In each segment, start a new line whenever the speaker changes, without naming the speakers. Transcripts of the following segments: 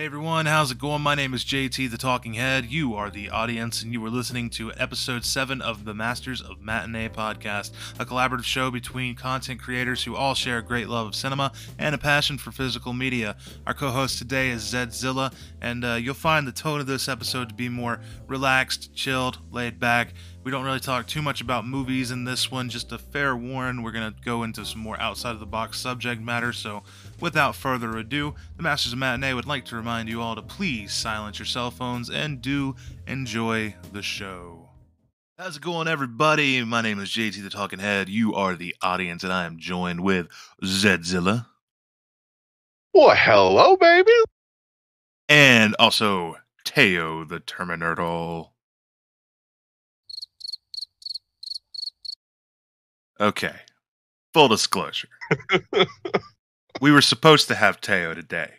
Hey everyone, how's it going? My name is JT the Talking Head. You are the audience, and you are listening to episode 7 of the Masters of Matinee podcast, a collaborative show between content creators who all share a great love of cinema and a passion for physical media. Our co host today is Zed Zilla, and uh, you'll find the tone of this episode to be more relaxed, chilled, laid back. We don't really talk too much about movies in this one, just a fair warning. We're going to go into some more outside of the box subject matter, so without further ado, the Masters of Matinee would like to remind you all to please silence your cell phones and do enjoy the show. How's it going, everybody? My name is JT the Talking Head. You are the audience, and I am joined with Zedzilla
Well, hello, baby.
and also Teo the Terminator. Okay, full disclosure. we were supposed to have Teo today.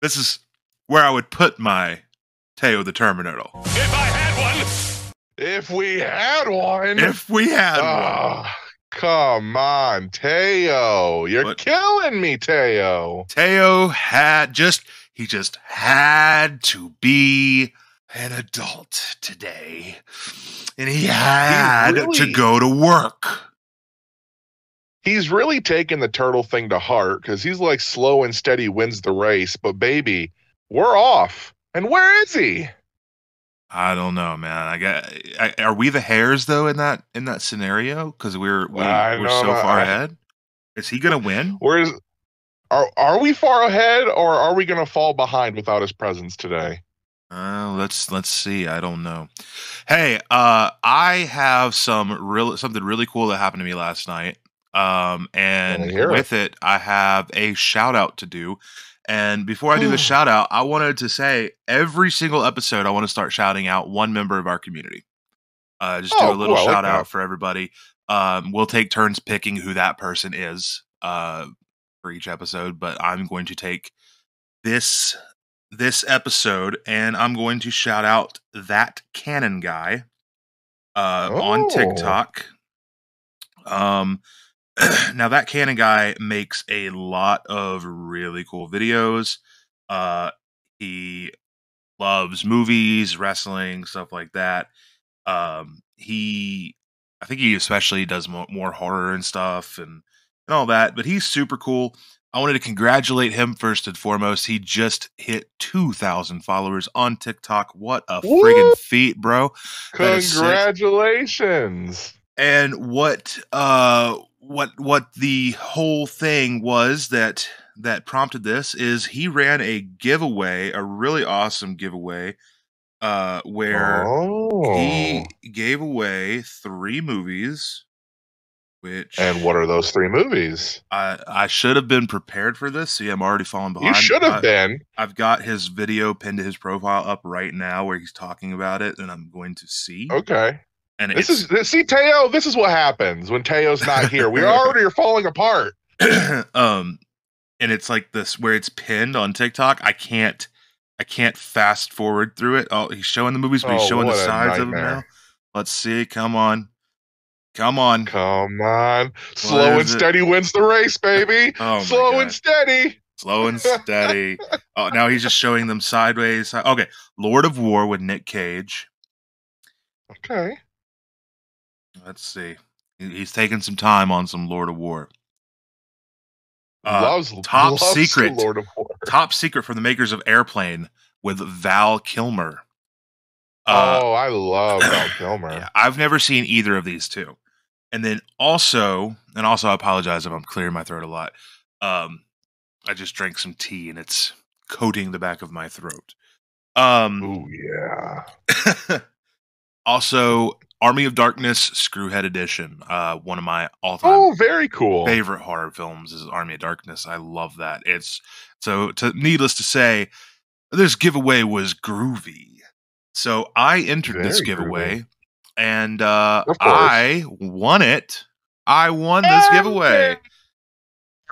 This is where I would put my Teo the Terminator.
If I had one,
If we had one.
If we had one.
Ah, come on, Teo. You're
What?
killing me, Teo.
Teo had just he just had to be an adult today. And he had to
really-
go to work.
He's really taking the turtle thing to heart because he's like slow and steady wins the race. But, baby, we're off. And where is he?
I don't know, man. I got. I, are we the hares though in that in that scenario? Because we're we,
I
we're so far
I-
ahead. Is he gonna win?
Where's. Are, are we far ahead or are we going to fall behind without his presence today?
Uh, let's let's see. I don't know. Hey, uh, I have some real something really cool that happened to me last night. Um, and
Wanna it.
with it, I have a shout out to do. And before I do the shout out, I wanted to say every single episode, I want to start shouting out one member of our community. Uh, just do
Oh,
a little
cool. I like
shout out for everybody. Um, we'll take turns picking who that person is uh, for each episode, but I'm going to take this this episode and I'm going to shout out that canon guy uh, on
Oh.
TikTok. Um, now that canon guy makes a lot of really cool videos. Uh, he loves movies, wrestling, stuff like that. Um, he, I think he especially does mo- more horror and stuff and, and all that. But he's super cool. I wanted to congratulate him first and foremost. He just hit 2,000 followers on TikTok. What a
Woo!
friggin' feat, bro! That is sick.
Congratulations.
and what uh what what the whole thing was that that prompted this is he ran a giveaway a really awesome giveaway uh where
Oh.
he gave away three movies which
And what are those three movies?
I I should have been prepared for this. See, I'm already falling behind.
You should have
I-
been.
I've got his video pinned to his profile up right now where he's talking about it, and I'm going to see.
Okay.
And
This
it's,
is see Teo. This is what happens when Teo's not here. We already are falling apart.
um and it's like this where it's pinned on TikTok. I can't I can't fast forward through it. Oh, he's showing the movies, but he's
Oh,
showing the
what
sides of them now. Let's see. Come on. Come on.
Come on, slow and
it?
steady wins the race, baby.
Oh
slow
God.
and steady.
Slow and steady. oh, now he's just showing them sideways. Okay. Lord of War with Nick Cage.
Okay.
Let's see. He's taking some time on some Lord of War. Uh,
loves
top
loves
secret.
Lord of War.
top secret from the makers of Airplane with Val Kilmer. Uh,
oh, I love Val Kilmer.
Yeah, I've never seen either of these two. And then also, and also I apologize if I'm clearing my throat a lot. Um, I just drank some tea and it's coating the back of my throat. Um,
Ooh yeah.
also, Army of Darkness Screwhead Edition. Uh, one of my all-time
Oh, very cool.
favorite horror films is Army of Darkness. I love that. It's so to needless to say, this giveaway was groovy. So I entered this
Very
giveaway and uh I won it. I won this
Hey!
giveaway.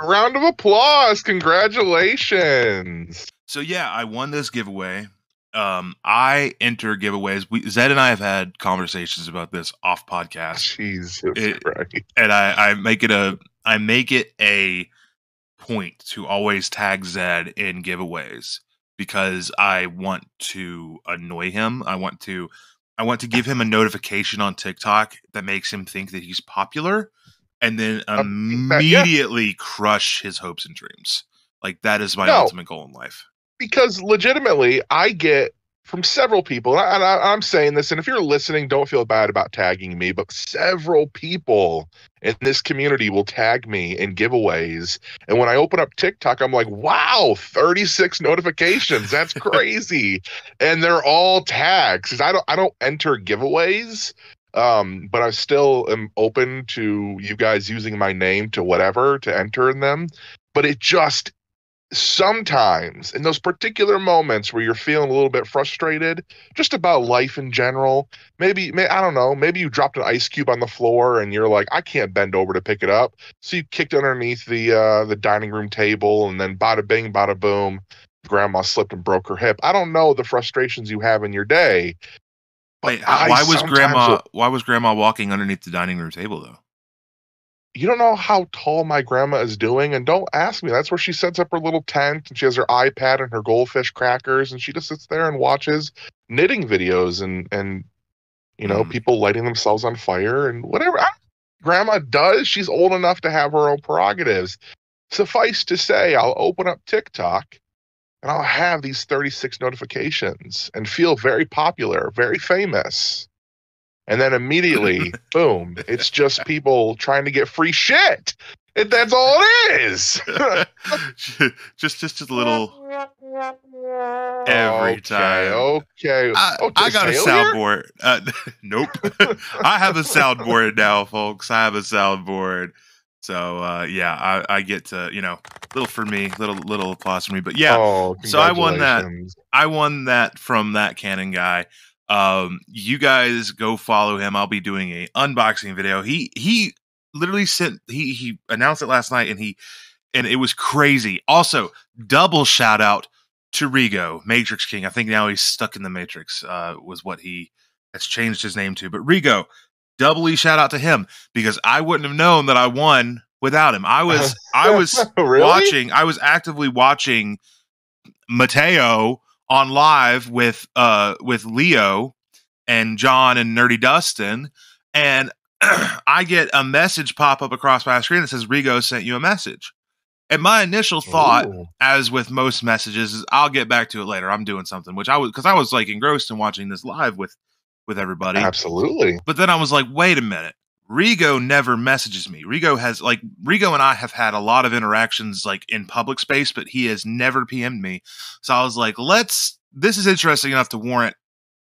Round of applause. Congratulations.
So yeah, I won this giveaway. Um I enter giveaways. We Zed and I have had conversations about this off podcast.
Jesus
It-
Christ.
and I, I make it a I make it a point to always tag Zed in giveaways because I want to annoy him. I want to I want to give him a notification on TikTok that makes him think that he's popular and then
that- yeah.
immediately crush his hopes and dreams. Like that is my
No.
ultimate goal in life.
Because legitimately I get from several people, and, I, I, i'm saying this, and if you're listening, don't feel bad about tagging me, but several people in this community will tag me in giveaways. And when I open up TikTok, I'm like, wow, 36 notifications. That's crazy. and they're all tags. I don't I don't enter giveaways. Um, but I still am open to you guys using my name to whatever to enter in them. But it just sometimes in those particular moments where you're feeling a little bit frustrated just about life in general maybe may, i don't know maybe you dropped an ice cube on the floor and you're like i can't bend over to pick it up so you kicked underneath the uh the dining room table and then bada bing bada boom grandma slipped and broke her hip i don't know the frustrations you have in your day but
Wait,
I
why was grandma
will-
why was grandma walking underneath the dining room table though?
You don't know how tall my grandma is doing and don't ask me. That's where she sets up her little tent and she has her ipad and her goldfish crackers and she just sits there and watches knitting videos and and you know
Mm.
people lighting themselves on fire and whatever. I, grandma does. She's old enough to have her own prerogatives. Suffice to say i'll open up tiktok and i'll have these 36 notifications and feel very popular very famous and then immediately boom it's just people trying to get free shit and that's all it is
just just a little every
okay,
time.
okay
I,
Oh,
I got a soundboard. Uh, nope. I have a soundboard now, folks. I have a soundboard. So uh, yeah, I, I get to you know little for me, little little applause for me. But yeah,
oh,
so I won that. I won that from that Canon guy. Um, you guys go follow him. I'll be doing a unboxing video. He he literally sent he he announced it last night, and he and it was crazy. Also, double shout out to Rigo, Matrix King. I think now he's stuck in the Matrix. Uh, was what he has changed his name to. But Rigo, doubly shout out to him because I wouldn't have known that I won without him. I was I was
really?
watching i was actively watching mateo on live with uh with leo and john and nerdy dustin and i get a message pop up across my screen that says rigo sent you a message and my initial thought
Ooh.
as with most messages is i'll get back to it later i'm doing something which i was because i was like engrossed in watching this live with with everybody
absolutely
but then I was like, wait a minute. Rigo never messages me. Rigo has like Rigo and I have had a lot of interactions like in public space, but he has never PM'd me. So I was like, let's this is interesting enough to warrant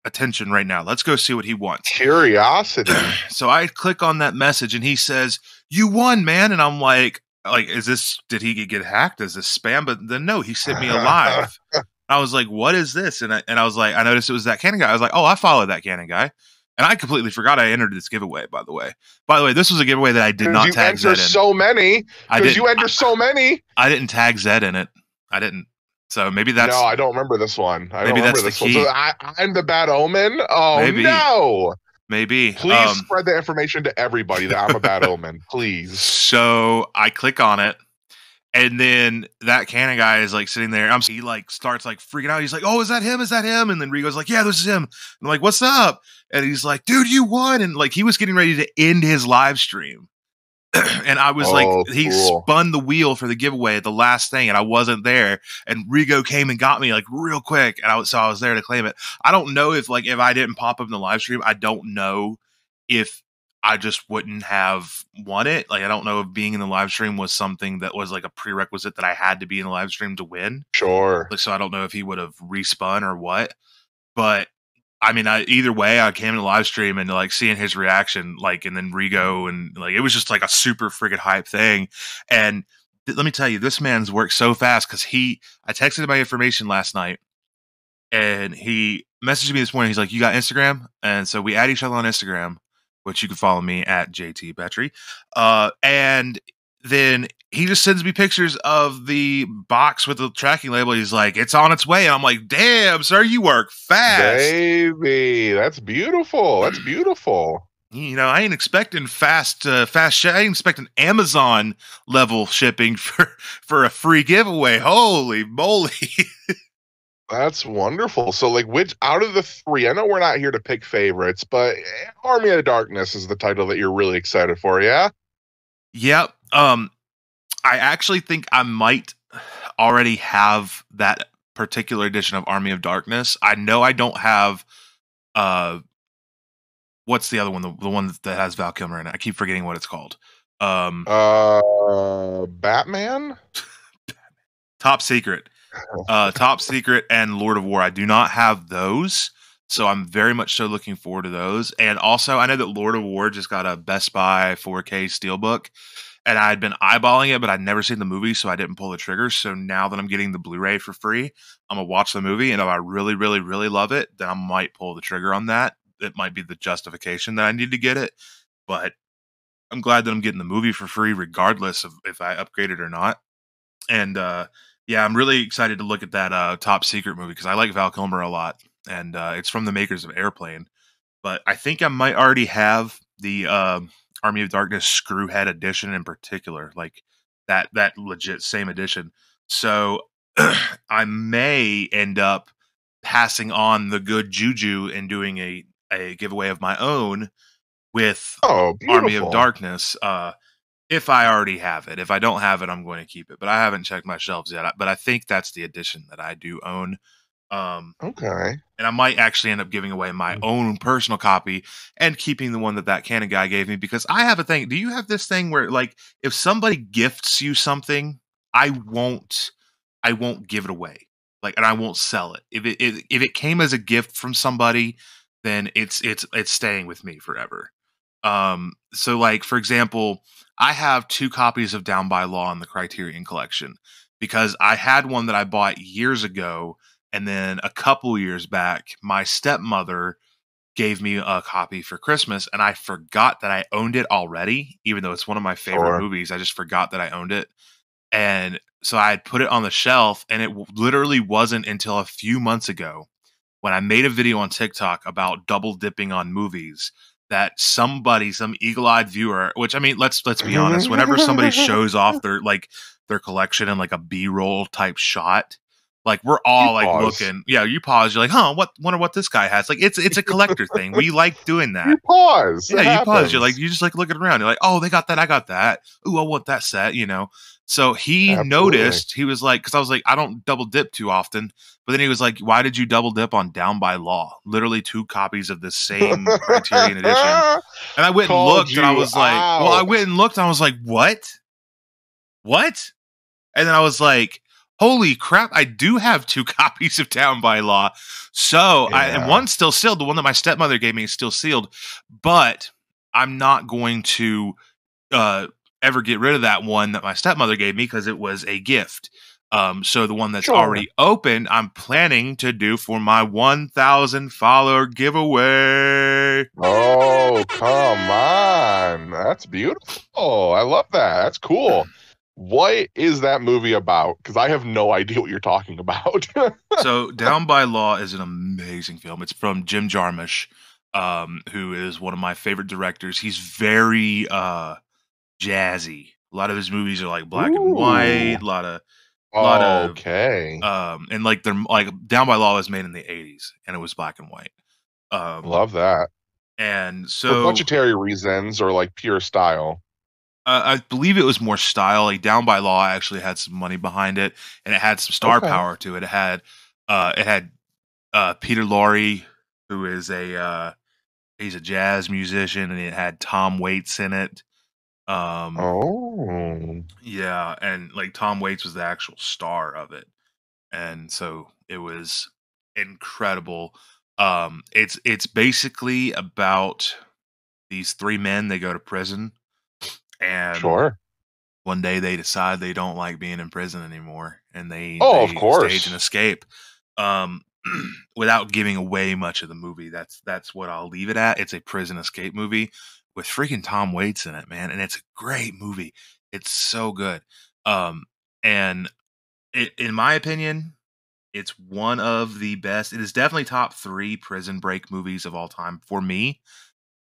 attention right now. Let's go see what he wants.
curiosity
so I click on that message and he says, You won, man. And I'm like, like, is this did he get hacked? Is this spam? But then no, he sent me a live. I was like, what is this? And I and I was like, I noticed it was that cannon guy. I was like, oh, I followed that cannon guy. And I completely forgot I entered this giveaway, by the way. By the way, this was a giveaway that I did not
you
tag Zed in.
so many
I
because you enter so many
I didn't tag Zed in it. I didn't. So maybe that's
no i don't remember this one i
Maybe
don't remember
that's the
this
key.
one so I, i'm the bad omen oh
Maybe.
no
maybe.
please
Um,
spread the information to everybody that i'm a bad omen please
So I click on it, and then that Canon guy is like sitting there. I'm he like starts like freaking out. He's like, "Oh, is that him? Is that him?" And then Rigo's like, "Yeah, this is him." I'm like, "What's up?" And he's like, "Dude, you won!" And like he was getting ready to end his live stream, and I was
Oh,
like, he
cool.
spun the wheel for the giveaway at the last thing, and I wasn't there. And Rigo came and got me like real quick, and I was so I was there to claim it. I don't know if like if I didn't pop up in the live stream, I don't know if I just wouldn't have won it. Like I don't know if being in the live stream was something that was like a prerequisite that I had to be in the live stream to win.
sure
Like so I don't know if he would have respun or what. But I mean, I, either way, I came in the live stream and like seeing his reaction, like, and then Rigo, and like it was just like a super friggin' hype thing. And th- let me tell you, this man's worked so fast because he, I texted him my information last night, and he messaged me this morning. He's like, "You got Instagram?" And so we add each other on Instagram, which you can follow me at JT Pettry. Uh, and then he just sends me pictures of the box with the tracking label. He's like, "It's on its way," and I'm like, "Damn, sir, you work fast."
baby that's beautiful that's beautiful
You know, I ain't expecting fast, uh, fast. Sh- I ain't expecting Amazon level shipping for for a free giveaway. Holy moly!
That's wonderful. So, like, which out of the three? I know we're not here to pick favorites, but eh, Army of Darkness is the title that you're really excited for. Yeah.
Yep. Um, I actually think I might already have that particular edition of Army of Darkness. I know I don't have. Uh, what's the other one? The, the one that has Val Kilmer in it. I keep forgetting what it's called. Um,
uh, Batman.
Top Secret. Uh, Top Secret and Lord of War. I do not have those. So I'm very much so looking forward to those. And also, I know that Lord of War just got a Best Buy 4K Steelbook, and I had been eyeballing it, but I'd never seen the movie, so I didn't pull the trigger. So now that I'm getting the Blu-ray for free, I'm gonna watch the movie, and if I really, really, really love it, then I might pull the trigger on that. It might be the justification that I need to get it, but I'm glad that I'm getting the movie for free, regardless of if I upgrade it or not. And uh, yeah, I'm really excited to look at that uh, Top Secret movie because I like Val Kilmer a lot, and uh, it's from the makers of Airplane. But I think I might already have the uh, Army of Darkness Screwhead edition in particular, like that that legit same edition. So I may end up passing on the good juju and doing a a giveaway of my own with
Oh,
Army of. Darkness. Uh, if I already have it, if I don't have it, I'm going to keep it. But I haven't checked my shelves yet. But I think that's the edition that I do own. Um,
Okay.
and I might actually end up giving away my
Mm.
own personal copy and keeping the one that that Canon guy gave me because I have a thing. Do you have this thing where like if somebody gifts you something, I won't, I won't give it away, like, and I won't sell it. If it, it if it came as a gift from somebody, then it's it's it's staying with me forever. Um, so like for example, I have two copies of Down by Law in the Criterion collection because I had one that I bought years ago and then a couple years back, my stepmother gave me a copy for Christmas, and I forgot that I owned it already, even though it's one of my favorite
Sure.
movies. I just forgot that I owned it. And so I had put it on the shelf, and it w- literally wasn't until a few months ago when I made a video on TikTok about double dipping on movies that somebody, some eagle-eyed viewer, which I mean, let's let's be honest, whenever somebody shows off their like their collection in like a B-roll type shot, like we're all
You
like
pause.
looking, yeah, you pause, you're like, huh, what wonder what this guy has. Like it's it's a collector thing. We like doing that.
You pause. It
Yeah, you pause. You're like,
happens.
you just like looking around. You're like, oh, they got that. I got that. Ooh, I want that set. You know. So he
Absolutely.
noticed. He was like, because I was like, I don't double dip too often. But then he was like, why did you double dip on Down by Law? Literally two copies of the same Criterion edition. And I went and looked, and I was like, well, I went and looked, and I was like, what? What? And then I was like, holy crap, I do have two copies of Down by Law. So, I, and
Yeah.
one's still sealed. The one that my stepmother gave me is still sealed, but I'm not going to uh, ever get rid of that one that my stepmother gave me because it was a gift. Um, so the one that's
Sure.
already open, I'm planning to do for my 1,000 follower giveaway.
Oh, come on. That's beautiful. Oh, I love that. That's cool. What is that movie about? Because I have no idea what you're talking about.
so Down by Law is an amazing film. It's from Jim Jarmusch, um, who is one of my favorite directors. He's very uh, jazzy. A lot of his movies are like black and white. A lot of lot of-
okay.
um, and like they're like Down by Law was made in the '80s, and it was black and white. Um,
love that.
and
For
so
budgetary reasons or like pure style.
uh, I believe it was more style. Like Down by Law actually had some money behind it, and it had some star
Okay.
power to it. It had uh, it had uh, Peter Lorre, who is a uh, he's a jazz musician, and it had Tom Waits in it. Um,
Oh.
yeah, and like Tom Waits was the actual star of it, and so it was incredible. Um, it's it's basically about these three men. They go to prison, and
Sure.
one day they decide they don't like being in prison anymore and they,
Oh, of course.
stage an escape um without giving away much of the movie that's that's what i'll leave it at it's a prison escape movie with freaking tom waits in it man and it's a great movie it's so good um and it, in my opinion it's one of the best it is definitely top three prison break movies of all time for me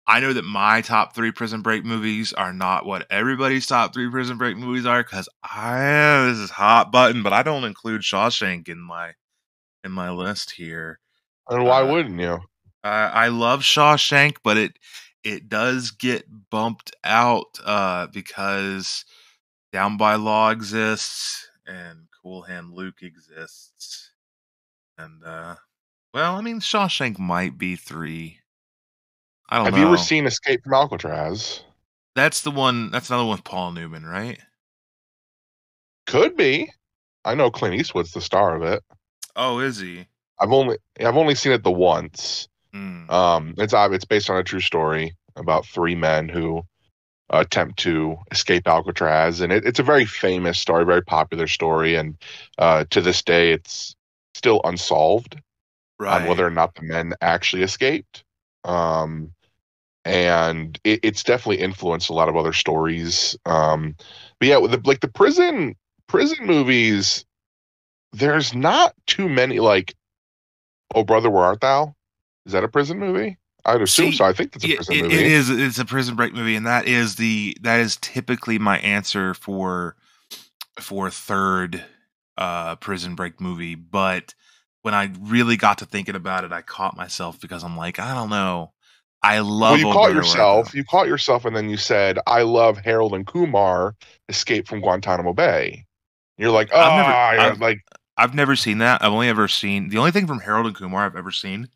I know that my top three Prison Break movies are not what everybody's top three Prison Break movies are because I this is hot button, but I don't include Shawshank in my in my list here.
And why
Uh,
wouldn't you?
I I love Shawshank, but it it does get bumped out uh, because Down by Law exists and Cool Hand Luke exists, and uh, well, I mean Shawshank might be three. I don't know.
Have
know.
you ever seen Escape from Alcatraz?
That's the one. That's another one with Paul Newman, right?
Could be. I know Clint Eastwood's the star of it.
Oh, is he?
I've only I've only seen it the once.
Hmm.
Um, it's it's based on a true story about three men who attempt to escape Alcatraz, and it, it's a very famous story, very popular story, and uh, to this day, it's still unsolved
right.
on whether or not the men actually escaped. Um, and it, it's definitely influenced a lot of other stories. Um, but yeah, the, like the prison prison movies, there's not too many. Like, oh brother, where art thou? Is that a prison movie? I'd assume
See,
so. I think it's a prison
it-
movie.
it is. It's a prison break movie, and that is the that is typically my answer for for third uh prison break movie. But when I really got to thinking about it, I caught myself because I'm like, I don't know. I love.
well, you caught
Brother, Where Art
yourself. You caught yourself, and then you said, "I love Harold and Kumar escape from Guantanamo Bay." You're like, "Oh,
I've never-
yeah,"
I've-
like
I've never seen that. I've only ever seen the only thing from Harold and Kumar I've ever seen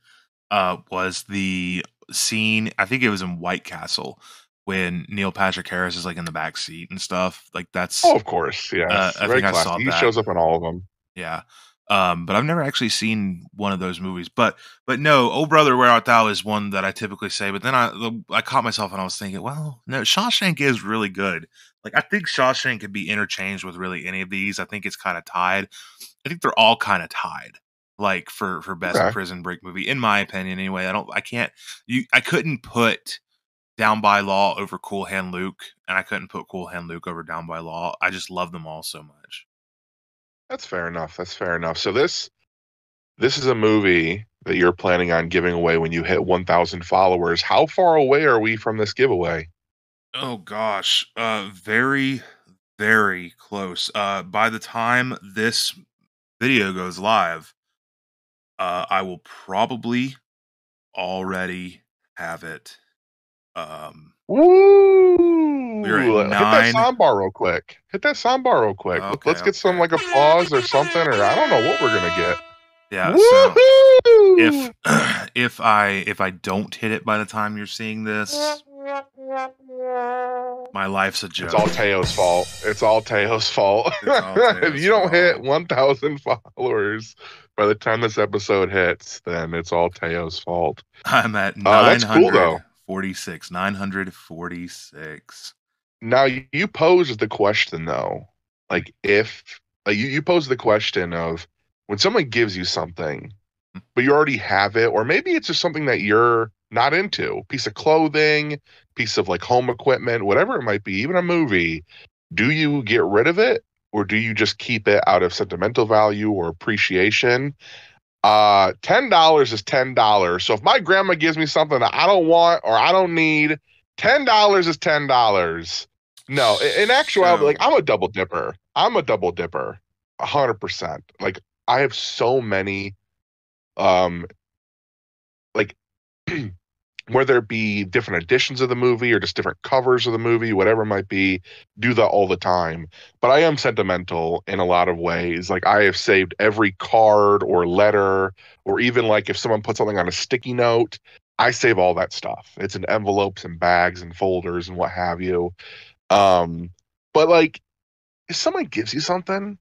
uh, was the scene. I think it was in White Castle when Neil Patrick Harris is like in the back seat and stuff. Like that's
oh, of course, yeah,
Uh, I
very
think I
classic.
saw
he
that.
shows up in all of them.
yeah. Um, but I've never actually seen one of those movies. But but no, Oh Brother Where Art Thou is one that I typically say. But then I I caught myself and I was thinking, well, no, Shawshank is really good. Like I think Shawshank could be interchanged with really any of these. I think it's kind of tied. I think they're all kind of tied. Like for for best
Okay.
prison break movie, in my opinion. Anyway, I don't. I can't. You. I couldn't put Down by Law over Cool Hand Luke, and I couldn't put Cool Hand Luke over Down by Law. I just love them all so much.
That's fair enough. That's fair enough. So this this is a movie that you're planning on giving away when you hit 1,000 followers. How far away are we from this giveaway?
Oh gosh, uh very very close. Uh by the time this video goes live, uh I will probably already have it. Um
Woo!
We're at nine.
Hit that soundbar real quick. Hit that soundbar real quick.
Okay,
Let's get some
okay.
like applause or something, or I don't know what we're gonna get.
yeah, so if if I if I don't hit it by the time you're seeing this, my life's a joke.
It's all Teo's fault. It's all Teo's fault.
All
if you don't hit 1,000 followers by the time this episode hits, then it's all Teo's fault.
I'm at
Uh, that's cool, though.
946. 946.
Now you posed the question though, like if like you, you posed the question of when someone gives you something, but you already have it, or maybe it's just something that you're not into, piece of clothing, piece of like home equipment, whatever it might be, even a movie. Do you get rid of it, or do you just keep it out of sentimental value or appreciation? Uh, ten dollars is ten dollars. So if my grandma gives me something that I don't want or I don't need, ten dollars is ten dollars. No, i- in actuality,
So-
like I'm a double dipper. I'm a double dipper, a hundred percent. Like I have so many, um, like whether it be different editions of the movie or just different covers of the movie, whatever it might be, do that all the time. But I am sentimental in a lot of ways. Like I have saved every card or letter, or even like if someone puts something on a sticky note, I save all that stuff. It's in envelopes and bags and folders and what have you. Um, but like if someone gives you something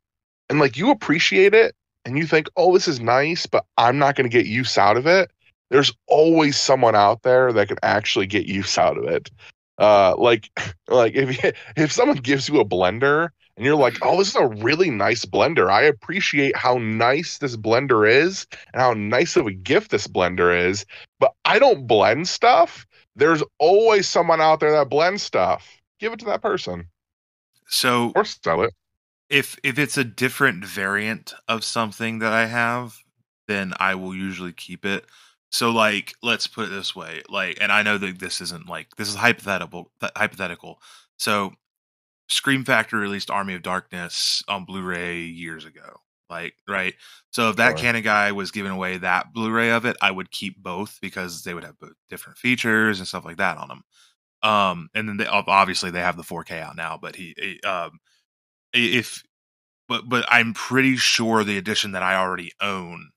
and like you appreciate it and you think, oh, this is nice, but I'm not going to get use out of it, there's always someone out there that can actually get use out of it. Uh, like, like if you, if someone gives you a blender and you're like, oh, this is a really nice blender. I appreciate how nice this blender is and how nice of a gift this blender is, but I don't blend stuff. There's always someone out there that blends stuff. Give it to that person
So
or sell it.
if if it's a different variant of something that I have, then I will usually keep it. So like let's put it this way, like and I know that this isn't like this is hypothetical th- hypothetical. So Scream Factory released Army of Darkness on Blu-ray years ago. Like, right. So if that
Sure.
Canon guy was giving away that Blu-ray of it, I would keep both because they would have both different features and stuff like that on them. Um, and then they, obviously they have the 4K out now, but he, he, um, if, but but I'm pretty sure the edition that I already own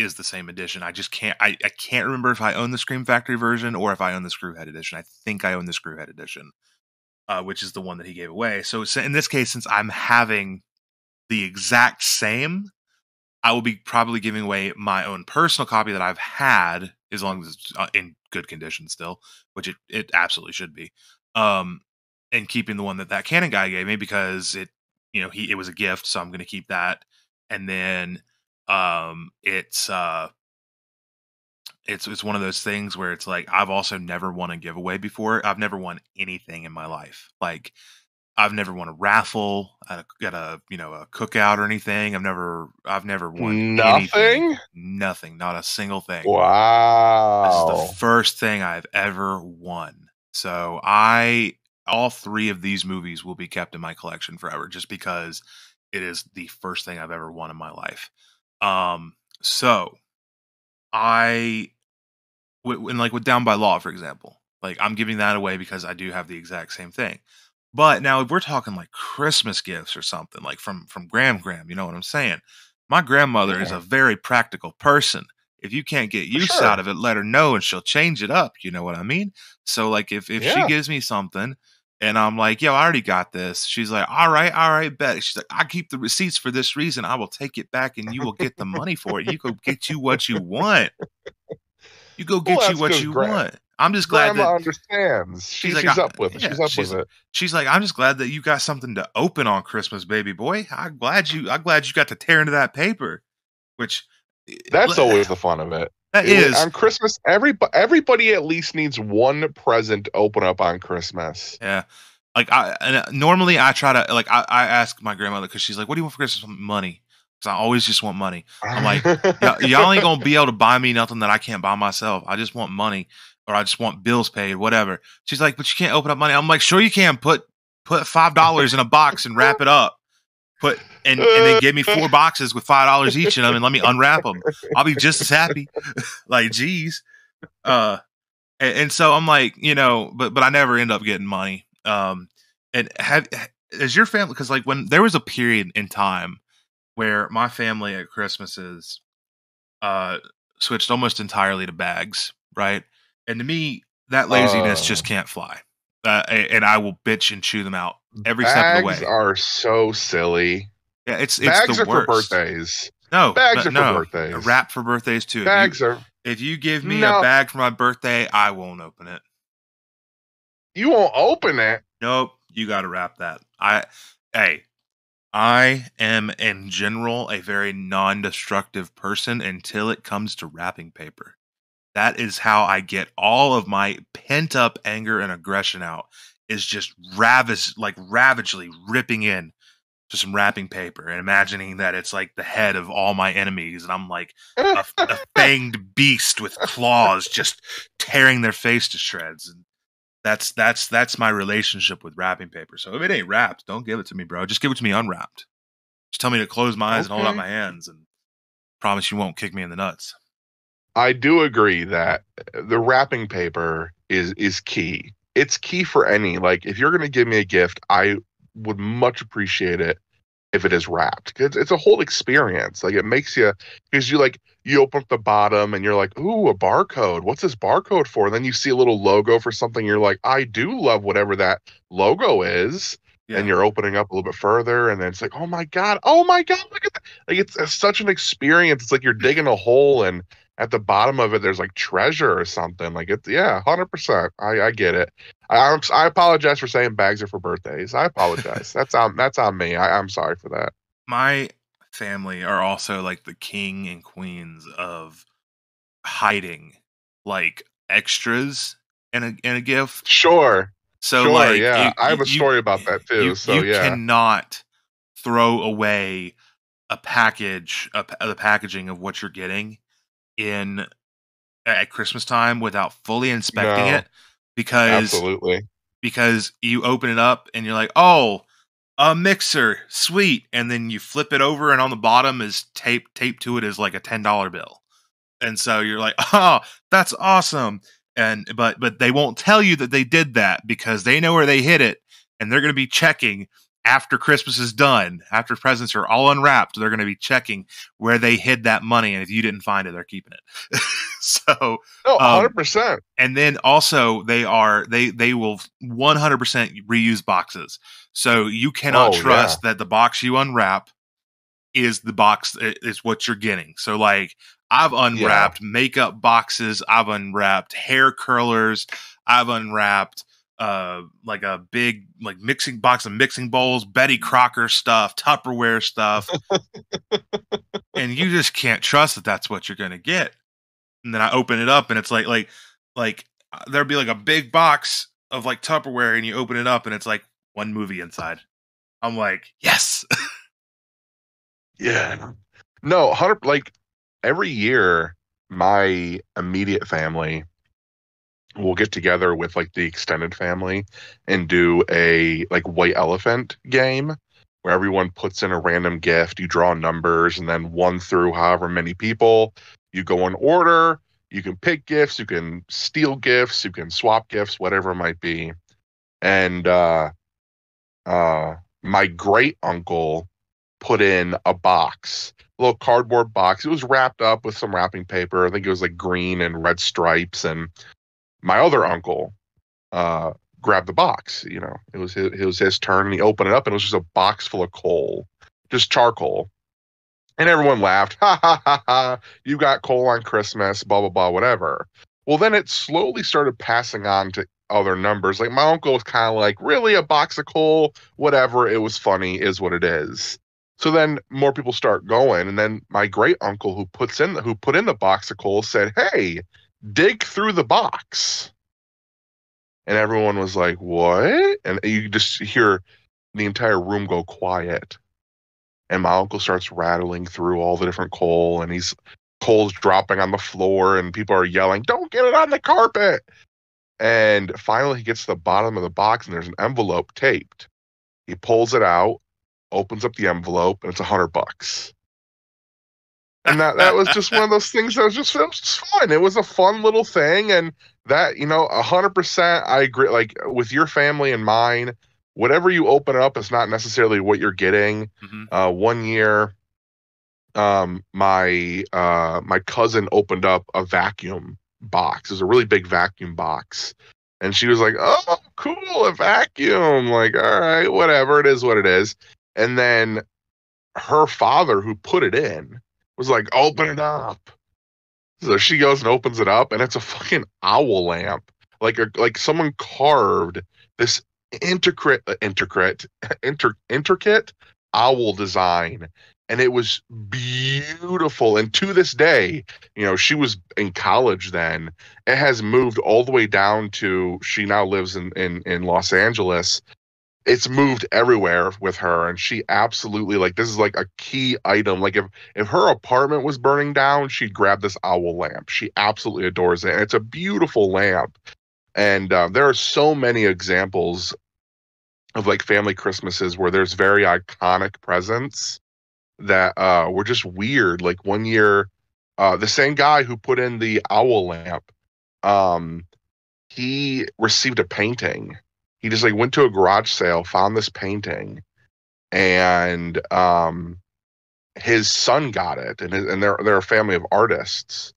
is the same edition. I just can't, I, I can't remember if I own the Scream Factory version or if I own the Screwhead edition. I think I own the Screwhead edition, uh, which is the one that he gave away. So in this case, since I'm having the exact same, I will be probably giving away my own personal copy that I've had, as long as it's uh, in good condition still, which it, it absolutely should be. Um, and keeping the one that that Canon guy gave me because it, you know, he it was a gift, so I'm going to keep that. And then, um, it's uh, it's it's one of those things where it's like I've also never won a giveaway before. I've never won anything in my life. Like I've never won a raffle at a, at a you know a cookout or anything. I've never I've never won anything.
Nothing.
Nothing. Not a single thing.
Wow.
is the first thing I've ever won. So I all three of these movies will be kept in my collection forever just because it is the first thing I've ever won in my life. Um so I and like with Down by Law for example. Like I'm giving that away because I do have the exact same thing. But now if we're talking like Christmas gifts or something like from from Graham Graham, you know what I'm saying? My grandmother is a very practical person. If you can't get use
sure.
out of it, let her know and she'll change it up. You know what I mean? So like if if
Yeah.
she gives me something and I'm like, yo, I already got this. She's like, all right, all right, bet. She's like, I keep the receipts for this reason. I will take it back and you will get the money for it. You go get you what you want. You go
Well,
get you what you
gra-
want. I'm just glad
Grandma
that
understands. She,
She's
she's
like, I-
up with it.
yeah,
she's up
she's-
with it.
she's like, I'm just glad that you got something to open on Christmas, baby boy. I'm glad you I'm glad you got to tear into that paper. Which eh,
That's always the fun of it.
That
It-
is
on Christmas. Everybody, everybody at least needs one present open up on Christmas.
Yeah. Like I and uh, normally I try to like I, I ask my grandmother because she's like, "What do you want for Christmas?" Money. Because I always just want money. I'm like, y'all ain't gonna be able to buy me nothing that I can't buy myself. I just want money, or I just want bills paid, whatever. She's like, "But you can't open up money." I'm like, "Sure you can. Put put five dollars in a box and wrap it up. Put and and then give me four boxes with five dollars each in them and let me unwrap them. I'll be just as happy." like, geez. Uh, and, and so I'm like, you know, but but I never end up getting money. Um, and have is your family because like when there was a period in time where my family at Christmases uh switched almost entirely to bags, right? And to me, that laziness
Uh.
just can't fly. Uh, and I will bitch and chew them out every step of the
Bags
way.
are so silly.
yeah, it's it's
Bags
the
are for birthdays.
No,
Bags
no,
are for birthdays.
A wrap for birthdays too. If you-
Bags are.
If you give me
No.
a bag for my birthday, I won't open it.
You won't open it.
Nope, you got to wrap that. I, hey, I am in general a very non-destructive person until it comes to wrapping paper. That is how I get all of my pent-up anger and aggression out. Is just ravish, like ravagely ripping in to some wrapping paper and imagining that it's like the head of all my enemies, and I'm like a, a fanged beast with claws just tearing their face to shreds. And that's that's that's my relationship with wrapping paper. So if it ain't wrapped, don't give it to me, bro. Just give it to me unwrapped. Just tell me to close my eyes and hold out my hands, and promise you won't kick me in the nuts.
I do agree that the wrapping paper is is key. It's key for any like if you're going to give me a gift, I would much appreciate it if it is wrapped. It's it's a whole experience. Like it makes you because you like you open up the bottom and you're like, "Ooh, a barcode. What's this barcode for?" And then you see a little logo for something you're like, "I do love whatever that logo is."
Yeah.
And you're opening up a little bit further and then it's like, "Oh my god. Oh my god, look at that." Like it's, it's such an experience. It's like you're digging a hole and at the bottom of it there's like treasure or something like it's yeah 100% i i get it. I I'm, i apologize for saying bags are for birthdays i apologize that's on that's on me I, i'm sorry for that.
My family are also like the king and queens of hiding like extras in a in a gift.
sure
So
sure
like
yeah
you-
i have a
you-
story about that too
you,
so
you
yeah.
cannot throw away a package a, the packaging of what you're getting in at christmas time without fully inspecting
No.
it because
absolutely
because you open it up and you're like oh a mixer, sweet. And then you flip it over, and on the bottom is tape taped to it is like a ten dollar bill. And so you're like, oh, that's awesome. And but but they won't tell you that they did that because they know where they hid it, and they're going to be checking after Christmas is done, after presents are all unwrapped, they're going to be checking where they hid that money, and if you didn't find it, they're keeping it. so,
No,
Um,
hundred percent.
and then also they are they they will 100% reuse boxes. So you cannot
Oh,
trust that the box you unwrap is the box is what you're getting. So like I've unwrapped makeup boxes, I've unwrapped hair curlers, I've unwrapped uh like a big like mixing box of mixing bowls, Betty Crocker stuff, Tupperware stuff. and you just can't trust that that's what you're going to get. And then I open it up and it's like like like uh, there'll be like a big box of like Tupperware and you open it up and it's like one movie inside. I'm like, yes.
Yeah. No, hundred like every year, my immediate family will get together with like the extended family and do a like white elephant game where everyone puts in a random gift. You draw numbers and then one through however many people. You go in order. You can pick gifts. You can steal gifts. You can swap gifts, whatever it might be. And uh, uh, my great uncle put in a box, a little cardboard box. It was wrapped up with some wrapping paper. I think it was like green and red stripes. And my other uncle uh, grabbed the box. You know, it was his, it was his turn, and he opened it up, and it was just a box full of coal, just charcoal. And everyone laughed, ha ha ha ha! You got coal on Christmas, blah blah blah, whatever. Well, then it slowly started passing on to other numbers. Like my uncle was kind of like, really, a box of coal, whatever. It was funny, is what it is. So then more people start going, and then my great uncle who puts in who put in the box of coal said, "Hey, dig through the box." And everyone was like, "What?" And you just hear the entire room go quiet. And my uncle starts rattling through all the different coal, and he's coal's dropping on the floor, and people are yelling, "Don't get it on the carpet!" And finally, he gets to the bottom of the box, and there's an envelope taped. He pulls it out, opens up the envelope, and it's a hundred bucks. And that that was just one of those things that was just, was just fun. It was a fun little thing, and that you know, a hundred percent, I agree. Like with your family and mine, whatever you open up is not necessarily what you're getting.
Mhm.
Uh, one year, um, my uh, my cousin opened up a vacuum box. It was a really big vacuum box, and she was like, "Oh, cool, a vacuum!" Like, all right, whatever. It is what it is. And then her father, who put it in, was like, "Open it up." So she goes and opens it up, and it's a fucking owl lamp. Like a like someone carved this intricate, uh, intricate, inter, intricate owl design, and it was beautiful. And to this day, you know, she was in college then. It has moved all the way down to she now lives in in in Los Angeles. It's moved everywhere with her, and she absolutely like this is like a key item. Like if if her apartment was burning down, she'd grab this owl lamp. She absolutely adores it, and it's a beautiful lamp. And uh, there are so many examples of like family Christmases where there's very iconic presents that uh, were just weird. Like one year, uh, the same guy who put in the owl lamp, um, he received a painting. He just like went to a garage sale, found this painting, and um, his son got it, and his, and they're they're a family of artists.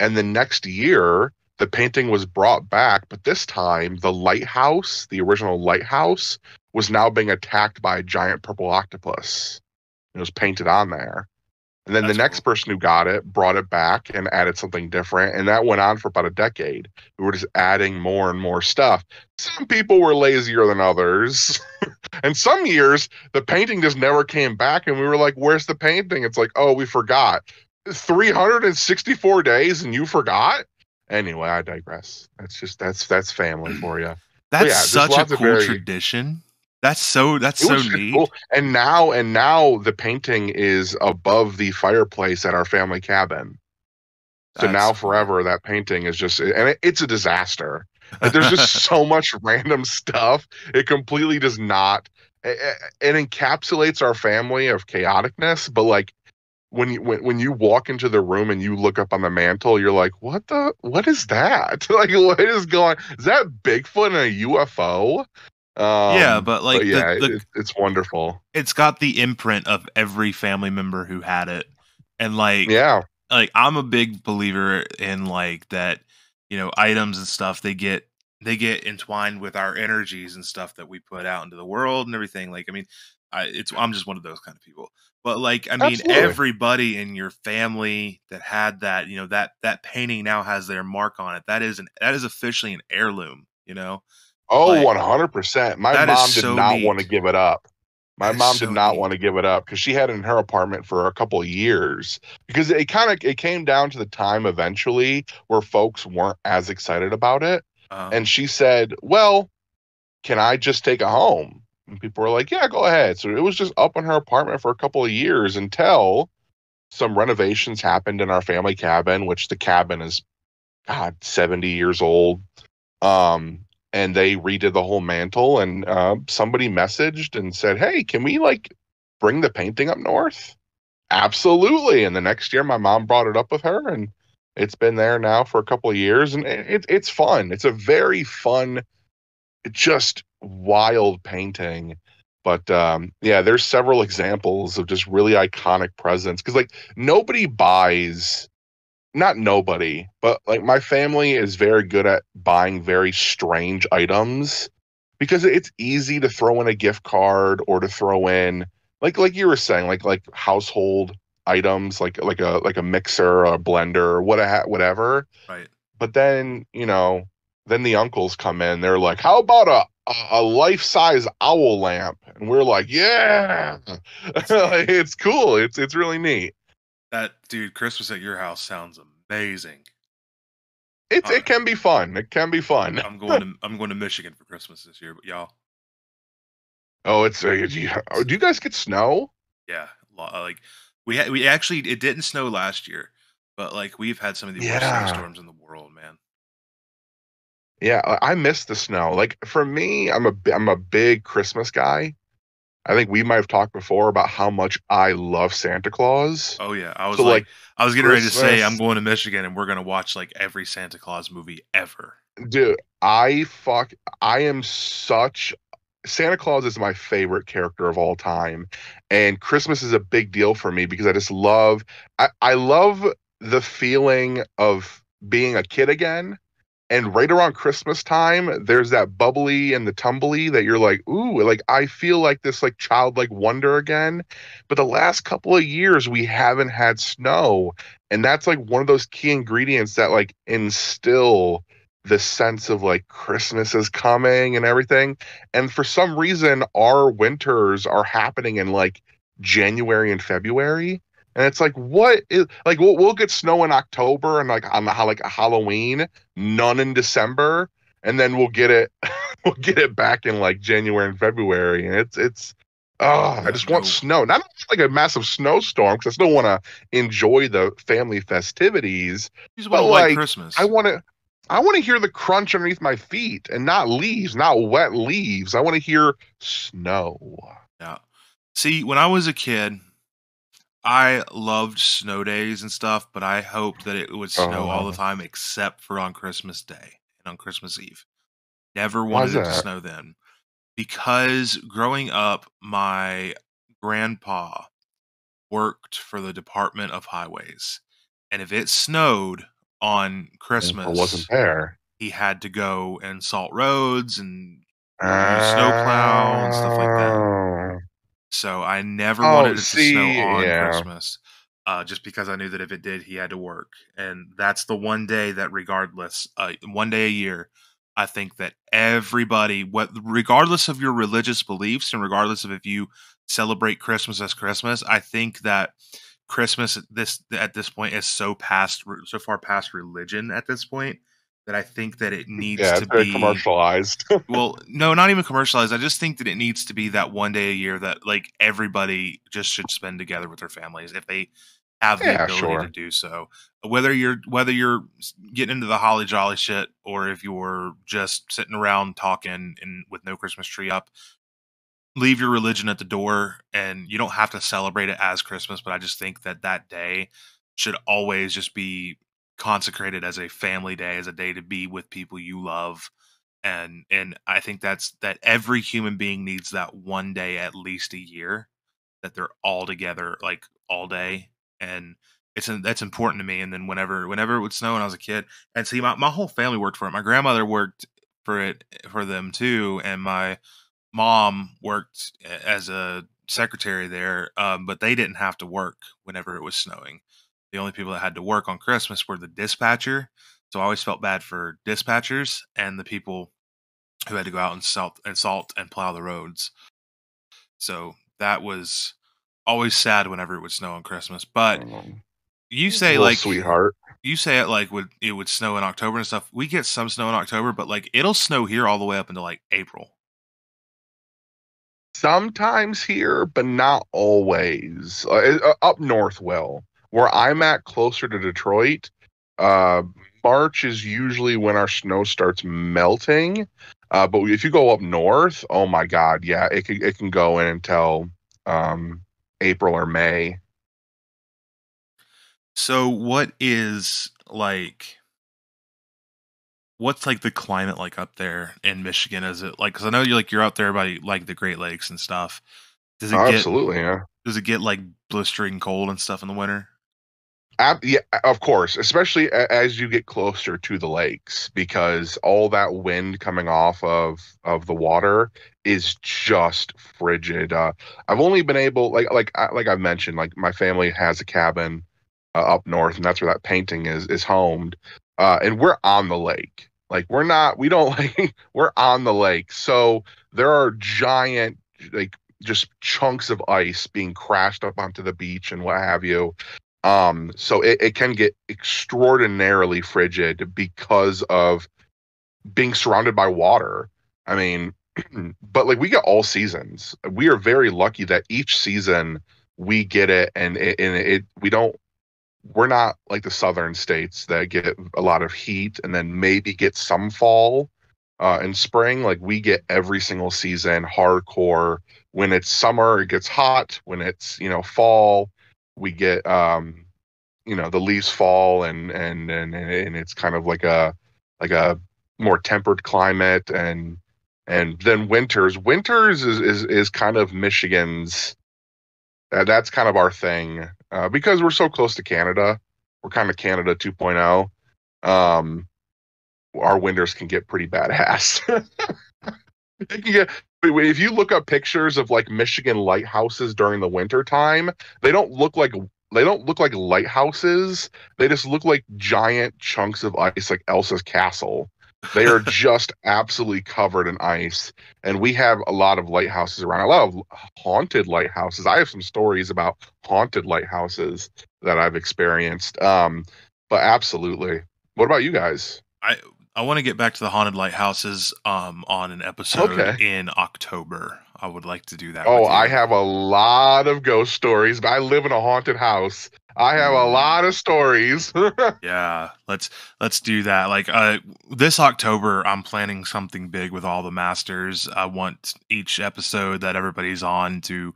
And the next year, the painting was brought back, but this time the lighthouse, the original lighthouse, was now being attacked by a giant purple octopus. It was painted on there. And then
That's
the next
cool.
person who got it brought it back and added something different. And that went on for about a decade. We were just adding more and more stuff. Some people were lazier than others. and some years, the painting just never came back. And we were like, where's the painting? It's like, oh, we forgot. 364 days and you forgot? Anyway, I digress. That's just, that's, that's family for you.
That's
yeah,
such a cool
very-
tradition. That's so that's so neat.
cool. And now, and now the painting is above the fireplace at our family cabin. So
That's
now forever that painting is just and it, it's a disaster. Like there's just so much random stuff. It completely does not it, it encapsulates our family of chaoticness, but like when you when, when you walk into the room and you look up on the mantle, you're like, what the what is that? like what is going is that Bigfoot and a UFO? Um,
yeah, but like
but yeah,
the, the,
it, it's wonderful.
it's got the imprint of every family member who had it, and like
Yeah.
like I'm a big believer in like that, you know, items and stuff they get they get entwined with our energies and stuff that we put out into the world and everything. Like, I mean, I it's I'm just one of those kind of people. But like, I mean,
Absolutely.
everybody in your family that had that, you know, that that painting now has their mark on it. That is an that is officially an heirloom. You know,
Oh,
Like,
100%. My mom did
so
not want to give it up. My
That
mom
so
did not
neat.
want to give it up because she had it in her apartment for a couple of years because it kind of it came down to the time eventually where folks weren't as excited about it
um,
and she said, "Well, can I just take it home?" And people were like, "Yeah, go ahead." So it was just up in her apartment for a couple of years until some renovations happened in our family cabin, which the cabin is God 70 years old. Um and they redid the whole mantle and uh, somebody messaged and said, "Hey, can we like bring the painting up north?" Absolutely. And the next year my mom brought it up with her and it's been there now for a couple of years and it, it, it's fun. It's a very fun just wild painting. But um, yeah, there's several examples of just really iconic presents because like nobody buys, not nobody, but like my family is very good at buying very strange items because it's easy to throw in a gift card or to throw in like like you were saying like like household items like like a like a mixer or a blender or what whatever.
Right.
but then you know then the uncles come in they're like how about a a, a life-size owl lamp? And we're like yeah. Like, it's cool it's it's really neat
That dude, Christmas at your house sounds amazing.
it's it can be fun. It can be fun.
I'm going to I'm going to Michigan for Christmas this year, but y'all,
oh it's uh, do you oh, do you guys get snow?
Yeah, uh, like we had we actually it didn't snow last year, but like we've had some of the worst
Yeah.
snowstorms in the world, man.
yeah I- miss the snow. Like for me i'm a i'm a big christmas guy i think we might have talked before about how much i love santa claus
Oh yeah, I was
so
like,
like
I was getting ready to say I'm going to Michigan and we're gonna watch like every Santa Claus movie ever.
Dude, I fuck I am such Santa Claus is my favorite character of all time. And Christmas is a big deal for me because I just love I, I love the feeling of being a kid again. And right around Christmas time, there's that bubbly and the tumbly that you're like, ooh, like I feel like this like childlike wonder again. But the last couple of years we haven't had snow. And that's like one of those key ingredients that like instill the sense of like Christmas is coming and everything. And for some reason, our winters are happening in like January and February. And it's like, what is like we'll, we'll get snow in October and like on the like Halloween, none in December, and then we'll get it we'll get it back in like January and February. And it's it's oh, I just want snow. Not like a massive snowstorm because I still want to enjoy the family festivities.
You just want
But,
to like
like,
Christmas.
I want to I want to hear the crunch underneath my feet and not leaves, not wet leaves. I want to hear snow.
Yeah. See, when I was a kid, I loved snow days and stuff, but I hoped that it would snow all
Oh.
the time except for on Christmas Day and on Christmas Eve. Never wanted it to snow then. Because growing up, my grandpa worked for the Department of Highways. And if it snowed on Christmas,
wasn't there.
he had to go and salt roads and snowplow and stuff like that. So I never
Oh,
wanted it to
see,
snow on
yeah.
Christmas, uh, just because I knew that if it did, he had to work, and that's the one day that, regardless, uh, one day a year, I think that everybody, what regardless of your religious beliefs and regardless of if you celebrate Christmas as Christmas, I think that Christmas at this at this point is so past, so far past religion at this point that I think that it needs
Yeah,
to be
commercialized.
well, no, not even commercialized. I just think that it needs to be that one day a year that like everybody just should spend together with their families if they have the
Yeah,
ability
sure.
to do so. Whether you're whether you're getting into the holly jolly shit or if you're just sitting around talking and with no Christmas tree up, leave your religion at the door and you don't have to celebrate it as Christmas, but I just think that that day should always just be consecrated as a family day, as a day to be with people you love. And and I think that's that every human being needs that one day at least a year that they're all together like all day and it's that's important to me and then whenever whenever it would snow when I was a kid and see my, my whole family worked for it my grandmother worked for it for them too and my mom worked as a secretary there um, but they didn't have to work whenever it was snowing the only people that had to work on Christmas were the dispatcher. So I always felt bad for dispatchers and the people who had to go out and salt and salt and plow the roads. So that was always sad whenever it would snow on Christmas. But you say like
sweetheart.
You say it like would it would snow in October and stuff. We get some snow in October, but like it'll snow here all the way up until like April.
Sometimes here, but not always. Uh, uh up north, will where I'm at, closer to Detroit, uh, March is usually when our snow starts melting. Uh, but if you go up north, oh my God, yeah, it can it can go in until um, April or May.
So, what is like? What's like the climate like up there in Michigan? Is it like? Because I know you're like you're out there by like the Great Lakes and stuff.
Does it oh, get, absolutely? Yeah.
Does it get like blistering cold and stuff in the winter?
Yeah, of course, especially as you get closer to the lakes, because all that wind coming off of of the water is just frigid. Uh, I've only been able, like like like I've mentioned, like my family has a cabin uh, up north, and that's where that painting is is homed, uh, and we're on the lake. Like we're not, we don't like, we're on the lake, so there are giant like just chunks of ice being crashed up onto the beach and what have you um, so it, it can get extraordinarily frigid because of being surrounded by water. I mean, but like we get all seasons. We are very lucky that each season we get it, and it, and it we don't. We're not like the southern states that get a lot of heat and then maybe get some fall uh, and spring. Like we get every single season hardcore. When it's summer, it gets hot. When it's you know fall, we get um you know the leaves fall and and and and it's kind of like a like a more tempered climate and and then winters. Winters is is, is kind of michigan's uh, that's kind of our thing uh, because we're so close to canada. We're kind of canada 2.0 um our winters can get pretty badass. It can get if you look up pictures of like Michigan lighthouses during the winter time, they don't look like they don't look like lighthouses. They just look like giant chunks of ice, like Elsa's castle. They are just absolutely covered in ice. And we have a lot of lighthouses around, a lot of haunted lighthouses. I have some stories about haunted lighthouses that I've experienced. Um, but absolutely. What about you guys?
I I want to get back to the haunted lighthouses um, on an episode okay. in October. I would like to do that.
Oh, I have a lot of ghost stories. I live in a haunted house. I have a mm. lot of stories.
yeah, let's let's do that. Like uh, this October, I'm planning something big with all the masters. I want each episode that everybody's on to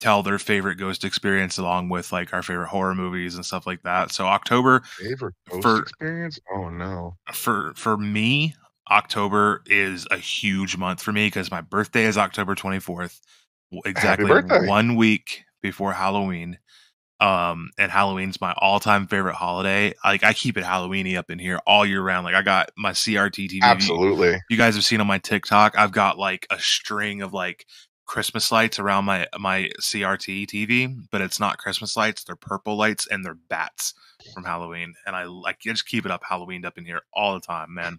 tell their favorite ghost experience along with like our favorite horror movies and stuff like that. So October
favorite ghost for, experience? Oh no.
For for me, October is a huge month for me because my birthday is October 24th. Exactly one week before Halloween. Um, and Halloween's my all-time favorite holiday. Like I keep it Halloweeny up in here all year round. Like I got my CRT TV.
Absolutely.
You guys have seen on my TikTok. I've got like a string of like Christmas lights around my my CRT TV, but it's not Christmas lights. They're purple lights and they're bats from Halloween. And I like I just keep it up Halloween up in here all the time, man.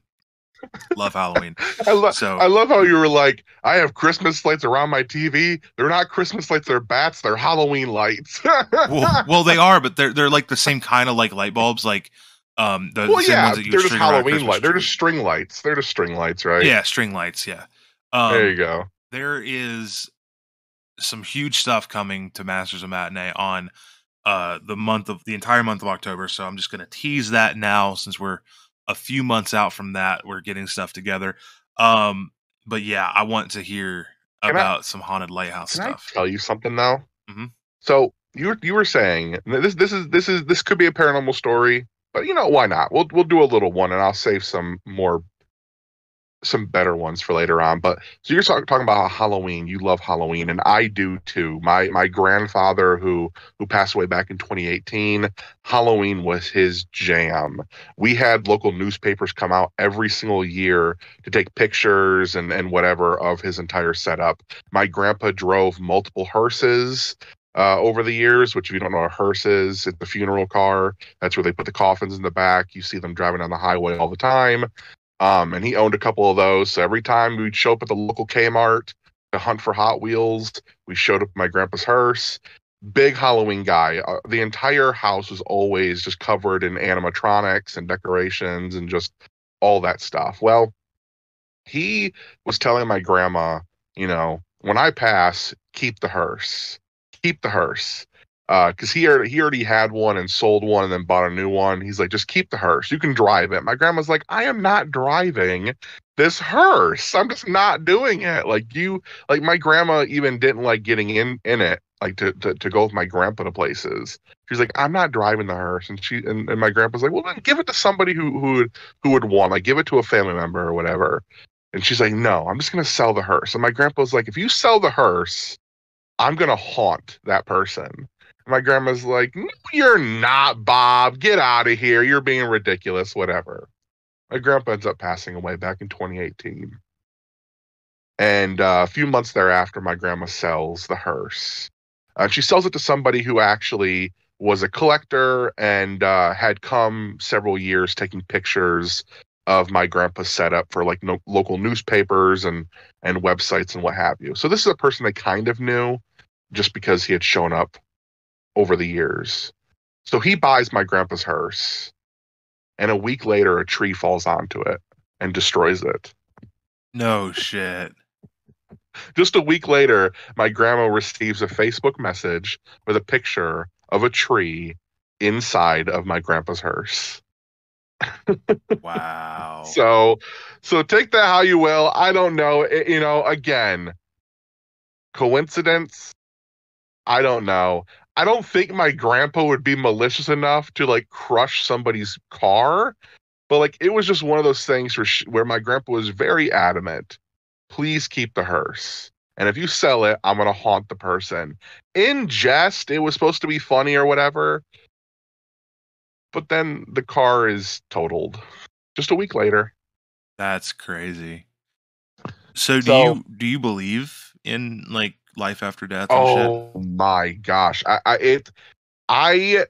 love Halloween.
I love so I love how you were like, I have Christmas lights around my TV. They're not Christmas lights, they're bats, they're Halloween lights.
well, well, they are, but they're they're like the same kind of like light bulbs, like um the,
well, the yeah, they're just Halloween lights. They're just string lights. They're just string lights, right?
Yeah, string lights, yeah. Um,
there you go
there is some huge stuff coming to Masters of Matinee on uh, the month of the entire month of October. So I'm just going to tease that now since we're a few months out from that. We're getting stuff together. Um, but yeah, I want to hear
Can I-
about some haunted lighthouse
Can
stuff.
I tell you something though?
Mhm.
So you were you were saying this this is this is this could be a paranormal story, but you know why not? We'll we'll do a little one, and I'll save some more some better ones for later on. But so you're talk, talking about Halloween. You love Halloween, and I do too. My my grandfather who who passed away back in 2018, Halloween was his jam. We had local newspapers come out every single year to take pictures and and whatever of his entire setup. My grandpa drove multiple hearses uh, over the years, which if you don't know a hearse is, it's a funeral car. That's where they put the coffins in the back. You see them driving down the highway all the time. Um, and he owned a couple of those. So every time we'd show up at the local Kmart to hunt for Hot Wheels, we showed up at my grandpa's hearse. Big Halloween guy. Uh, the entire house was always just covered in animatronics and decorations and just all that stuff. Well, he was telling my grandma, you know, when I pass, keep the hearse, keep the hearse. Uh, because he, already, he already had one and sold one and then bought a new one. He's like, just keep the hearse. You can drive it. My grandma's like, I am not driving this hearse. I'm just not doing it. Like you, like my grandma even didn't like getting in in it, like to to, to go with my grandpa to places. She's like, I'm not driving the hearse, and she and, and my grandpa's like, well, then give it to somebody who who would who would want, like, give it to a family member or whatever. And she's like, no, I'm just gonna sell the hearse. And my grandpa's like, if you sell the hearse, I'm gonna haunt that person. My grandma's like, you're not, Bob. Get out of here. You're being ridiculous. Whatever. My grandpa ends up passing away back in 2018. And uh, a few months thereafter, my grandma sells the hearse. Uh, she sells it to somebody who actually was a collector and uh, had come several years taking pictures of my grandpa's setup for like no, local newspapers and and websites and what have you. So this is a person they kind of knew just because he had shown up over the years. So he buys my grandpa's hearse, and a week later, a tree falls onto it and destroys it.
No shit.
Just a week later, my grandma receives a Facebook message with a picture of a tree inside of my grandpa's hearse.
Wow.
So, so take that how you will. I don't know. It- you know, again, coincidence. I don't know. I don't think my grandpa would be malicious enough to like crush somebody's car, but like it was just one of those things where sh- where my grandpa was very adamant. Please keep the hearse, and if you sell it, I'm gonna haunt the person. In jest, it was supposed to be funny or whatever, but then the car is totaled just a week later.
That's crazy. So do
So-
you do you believe in like life after death and shit?
Oh my gosh. I, I it I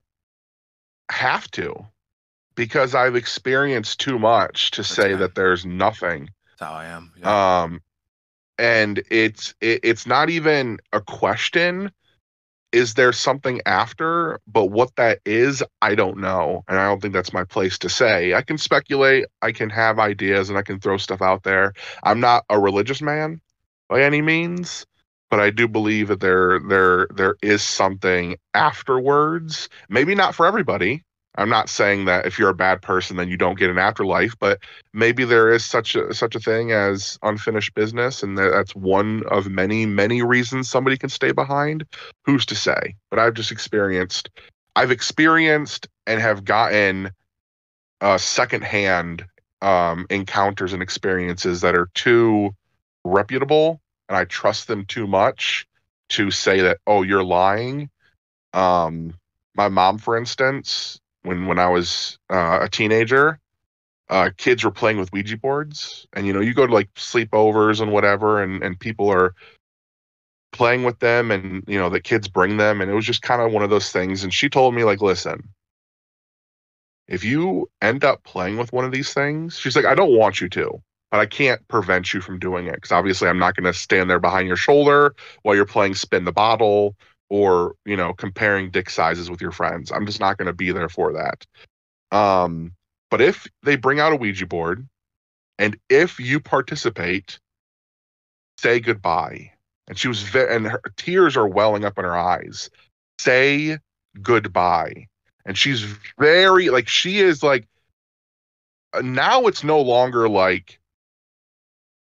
have to because I've experienced too much to say
Okay.
that there's nothing.
That's how I am. Yeah.
Um and it's it, it's not even a question is there something after but what that is i don't know and i don't think that's my place to say i can speculate i can have ideas and i can throw stuff out there i'm not a religious man by any means but i do believe that there there there is something afterwards. Maybe not for everybody. I'm not saying that if you're a bad person then you don't get an afterlife but maybe there is such a such a thing as unfinished business and that's one of many many reasons somebody can stay behind. Who's to say? But i've just experienced i've experienced and have gotten uh secondhand um encounters and experiences that are too reputable and i trust them too much to say that oh you're lying um my mom for instance when when i was uh, a teenager uh, kids were playing with Ouija boards, and you know, you go to like sleepovers and whatever, and and people are playing with them, and you know, the kids bring them, and it was just kind of one of those things. And she told me like, listen, if you end up playing with one of these things, she's like, I don't want you to, but I can't prevent you from doing it because obviously I'm not going to stand there behind your shoulder while you're playing spin the bottle or you know comparing dick sizes with your friends. I'm just not going to be there for that. Um, but if they bring out a Ouija board and if you participate, say goodbye. And she was very, and her tears are welling up in her eyes. Say goodbye. And she's very, like, she is like, uh, now it's no longer like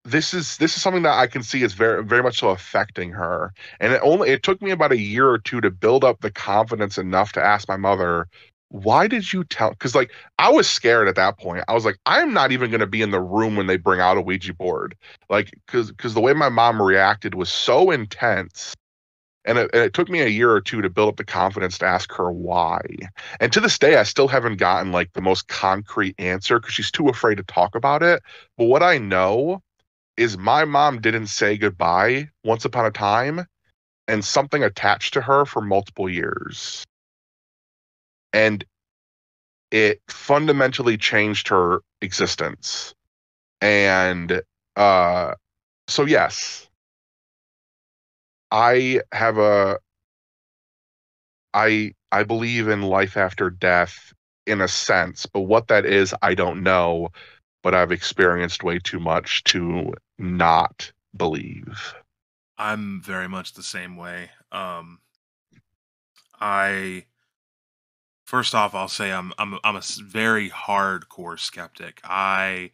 this is this is something that I can see is very very much so affecting her. And it only it took me about a year or two to build up the confidence enough to ask my mother, why did you tell because like i was scared at that point. I was like i'm not even going to be in the room when they bring out a ouija board. Like because because the way my mom reacted was so intense. And it, and it took me a year or two to build up the confidence to ask her why. And to this day i still haven't gotten like the most concrete answer because she's too afraid to talk about it. But what i know is my mom didn't say goodbye once upon a time and something attached to her for multiple years. And it fundamentally changed her existence. And uh so yes. I have a i i believe in life after death in a sense but what that is i don't know but i've experienced way too much to not believe
i'm very much the same way um i first off, I'll say I'm I'm I'm a very hardcore skeptic. I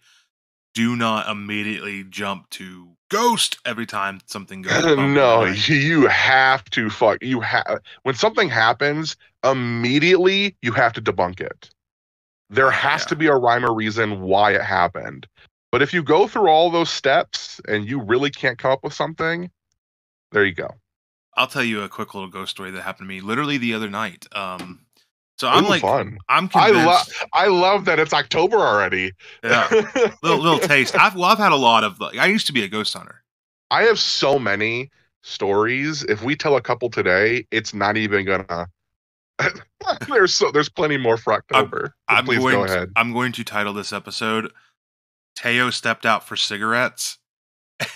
do not immediately jump to ghost every time something goes.
no, you have to fuck. You have when something happens, immediately you have to debunk it. There has yeah. to be a rhyme or reason why it happened. But if you go through all those steps and you really can't come up with something, there you go.
I'll tell you a quick little ghost story that happened to me literally the other night. Um, so I'm Ooh, like, fun. I'm convinced.
I love, I love that it's October already.
Yeah, little little taste. I've well, I've had a lot of. Like, I used to be a ghost hunter.
I have so many stories. If we tell a couple today, it's not even gonna. there's so there's plenty more for October.
I'm, I'm please going go ahead. To, I'm going to title this episode "Teo stepped out for cigarettes."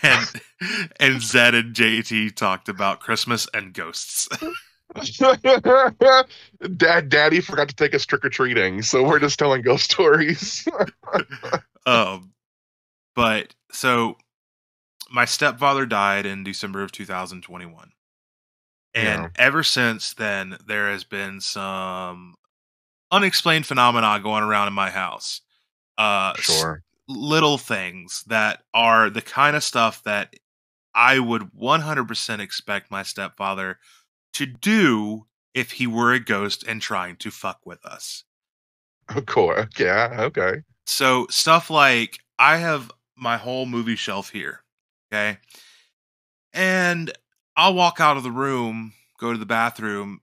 and and Zed and JT talked about Christmas and ghosts.
Dad, Daddy forgot to take us trick or treating, so we're just telling ghost stories.
um, but so my stepfather died in December of 2021, and yeah. ever since then, there has been some unexplained phenomena going around in my house. Uh,
sure.
little things that are the kind of stuff that I would 100% expect my stepfather to do if he were a ghost and trying to fuck with us.
Of course. Yeah. Okay.
So stuff like I have my whole movie shelf here. Okay. And I'll walk out of the room, go to the bathroom,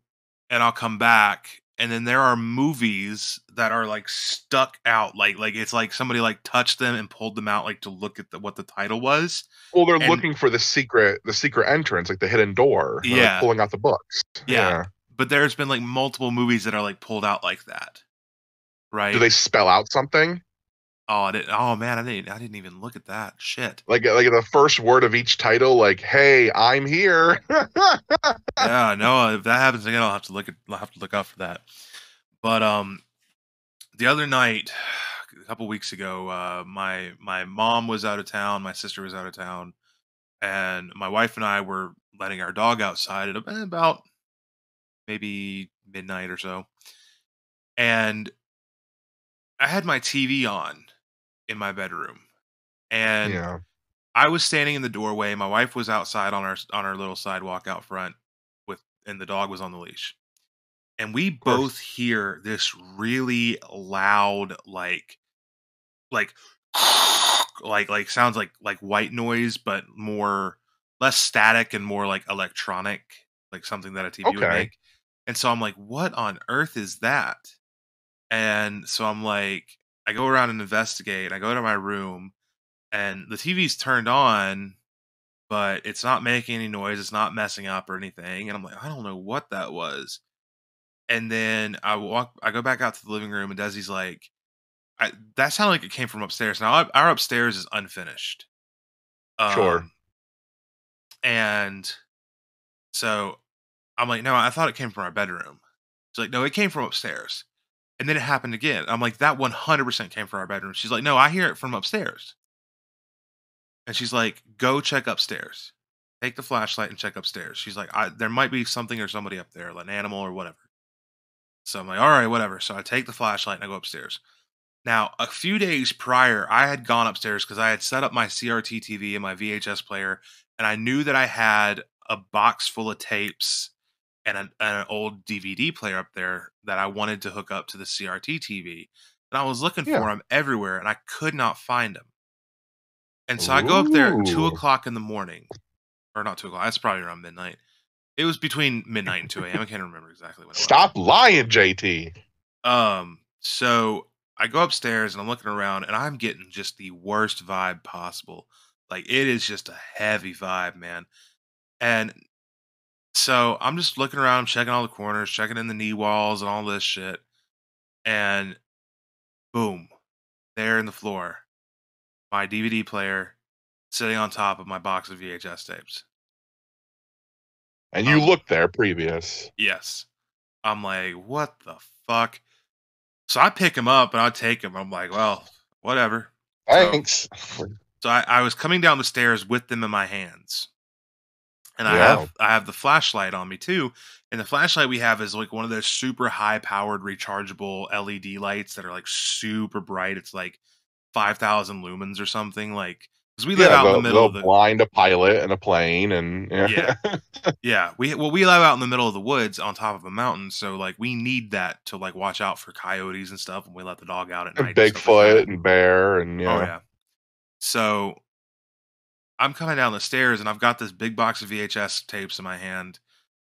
and I'll come back. And then there are movies that are like stuck out, like like it's like somebody like touched them and pulled them out, like to look at the, what the title was.
Well, they're
and,
looking for the secret, the secret entrance, like the hidden door.
Yeah,
like pulling out the books.
Yeah. yeah, but there's been like multiple movies that are like pulled out like that. Right?
Do they spell out something?
Oh, I didn't, oh man, I didn't. I didn't even look at that. Shit.
Like like the first word of each title, like "Hey, I'm here."
yeah, no. If that happens again, I'll have to look at. I'll have to look out for that. But um, the other night, a couple weeks ago, uh, my my mom was out of town, my sister was out of town, and my wife and I were letting our dog outside at about maybe midnight or so, and I had my TV on in my bedroom, and yeah. I was standing in the doorway. My wife was outside on our on our little sidewalk out front with, and the dog was on the leash and we both hear this really loud like like like like sounds like like white noise but more less static and more like electronic like something that a tv okay. would make and so i'm like what on earth is that and so i'm like i go around and investigate i go to my room and the tv's turned on but it's not making any noise it's not messing up or anything and i'm like i don't know what that was and then I walk, I go back out to the living room, and Desi's like, I, "That sounded like it came from upstairs." Now our upstairs is unfinished.
Sure. Um,
and so I'm like, "No, I thought it came from our bedroom." She's like, "No, it came from upstairs." And then it happened again. I'm like, "That 100% came from our bedroom." She's like, "No, I hear it from upstairs." And she's like, "Go check upstairs." Take the flashlight and check upstairs. She's like, there might be something or somebody up there, like an animal or whatever. So I'm like, all right, whatever. So I take the flashlight and I go upstairs. Now, a few days prior, I had gone upstairs because I had set up my CRT TV and my VHS player, and I knew that I had a box full of tapes and an, an old DVD player up there that I wanted to hook up to the CRT TV. And I was looking
Yeah.
for them everywhere, and I could not find them. And so I go up there at two o'clock in the morning, or not two o'clock. That's probably around midnight. It was between midnight and two a.m. I can't remember exactly when. It was.
Stop lying, JT.
Um, so I go upstairs and I'm looking around and I'm getting just the worst vibe possible. Like it is just a heavy vibe, man. And so I'm just looking around, I'm checking all the corners, checking in the knee walls and all this shit. And boom, there in the floor, my DVD player sitting on top of my box of VHS tapes.
And you
Um,
looked there previous.
Yes. I'm like, what the fuck? So I pick him up and I take him. I'm like, well, whatever.
Thanks.
So I, I was coming down the stairs with them in my hands. And I have I have the flashlight on me too. And the flashlight we have is like one of those super high powered rechargeable LED lights that are like super bright. It's like five thousand lumens or something. Like because we live
yeah,
out in the middle of the
blind a pilot in a plane, and
Yeah. Yeah, we well we live out in the middle of the woods on top of a mountain, so like we need that to like watch out for coyotes and stuff when we let the dog out at
and
night. and like
Bigfoot and bear, and
Oh
yeah,
yeah. So I'm coming down the stairs and I've got this big box of VHS tapes in my hand,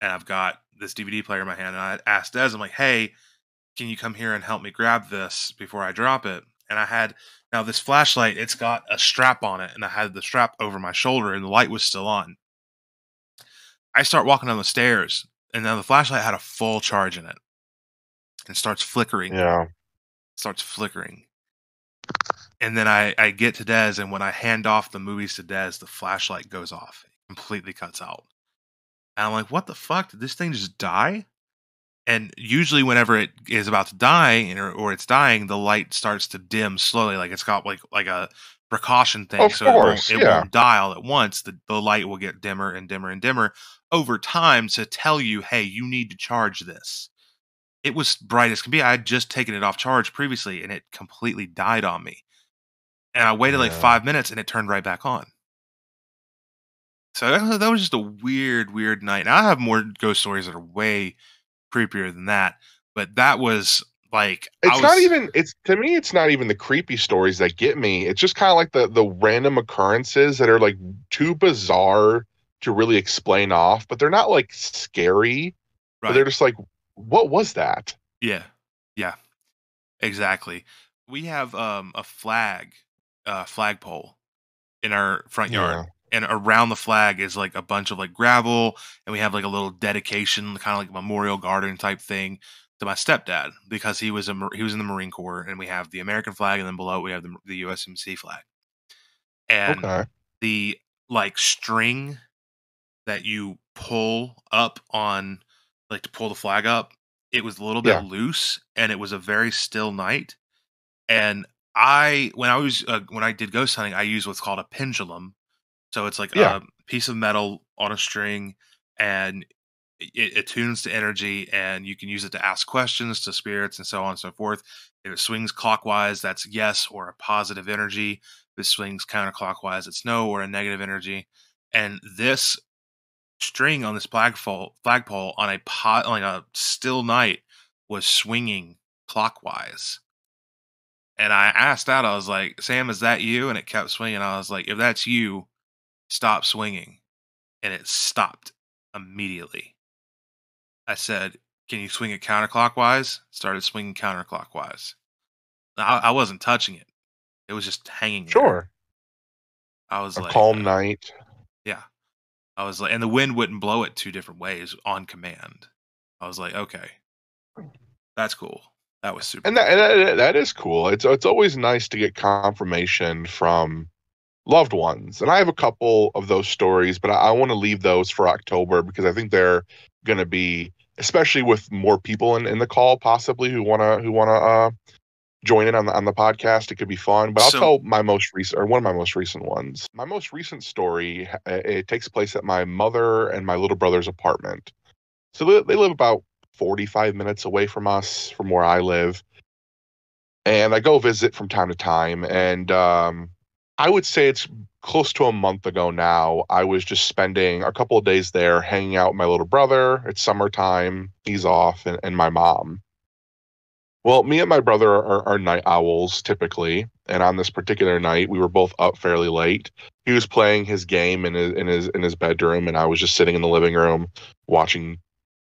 and I've got this DVD player in my hand. And I asked Des, I'm like, "Hey, can you come here and help me grab this before I drop it?" And I had now this flashlight. It's got a strap on it, and I had the strap over my shoulder, and the light was still on. I start walking down the stairs, and now the flashlight had a full charge in it. And it starts flickering
yeah.
starts flickering. And then I, I get to Dez, and when I hand off the movies to Dez, the flashlight goes off. It completely cuts out. And I'm like, what the fuck? Did this thing just die? And usually, whenever it is about to die or, or it's dying, the light starts to dim slowly, like it's got like like a precaution thing,
Of
so it, won't, it
yeah.
won't die all at once. The, the light will get dimmer and dimmer and dimmer over time to tell you, hey, you need to charge this. It was bright as can be. I had just taken it off charge previously, and it completely died on me. And I waited like five minutes, and it turned right back on. So that was, that was just a weird, weird night. Now I have more ghost stories that are way creepier than that, but that was like I
It's not even. It's to me. It's not even the creepy stories that get me. It's just kind of like the the random occurrences that are like too bizarre to really explain off, but they're not like scary. But
right.
they're just like, what was that?
Yeah. Yeah. Exactly. We have um a flag uh flagpole in our front yard. And around the flag is like a bunch of like gravel and we have like a little dedication, kind of like a memorial garden type thing to my stepdad because he was a he was in the Marine Corps and we have the American flag and then below we have the the USMC flag. And
Okay.
the like string that you pull up on like to pull the flag up it was a little bit
Yeah.
loose and it was a very still night and i when i was uh, when i did ghost hunting i used what's called a pendulum. So it's like
Yeah.
a piece of metal on a string and it, it tunes to energy and you can use it to ask questions to spirits and so on and so forth. If it swings clockwise that's yes or a positive energy. If it swings counterclockwise it's no or a negative energy. And this string on this flagpole flagpole on a pot like a still night was swinging clockwise and i asked out i was like sam is that you and it kept swinging i was like if that's you stop swinging and it stopped immediately i said can you swing it counterclockwise started swinging counterclockwise i, I wasn't touching it it was just hanging there.
Sure.
i was
A
like
calm
uh,
night.
yeah. I was like, and the wind wouldn't blow it two different ways on command. I was like, okay, that's cool. That was super.
and that, and that that is cool. It's it's always nice to get confirmation from loved ones, and I have a couple of those stories, but I, I want to leave those for October because I think they're going to be, especially with more people in, in the call, possibly who want to who want to uh, join in on the on the podcast. It could be fun. But I'll
So-
tell my most recent or one of my most recent ones. My most recent story it takes place at my mother and my little brother's apartment. So they live about 45 minutes away from us from where I live. and I go visit from time to time. And um, I would say it's close to a month ago now. I was just spending a couple of days there, hanging out with my little brother. It's summertime; he's off, and, and my mom. Well, me and my brother are, are night owls typically, and on this particular night, we were both up fairly late. He was playing his game in his in his in his bedroom, and I was just sitting in the living room watching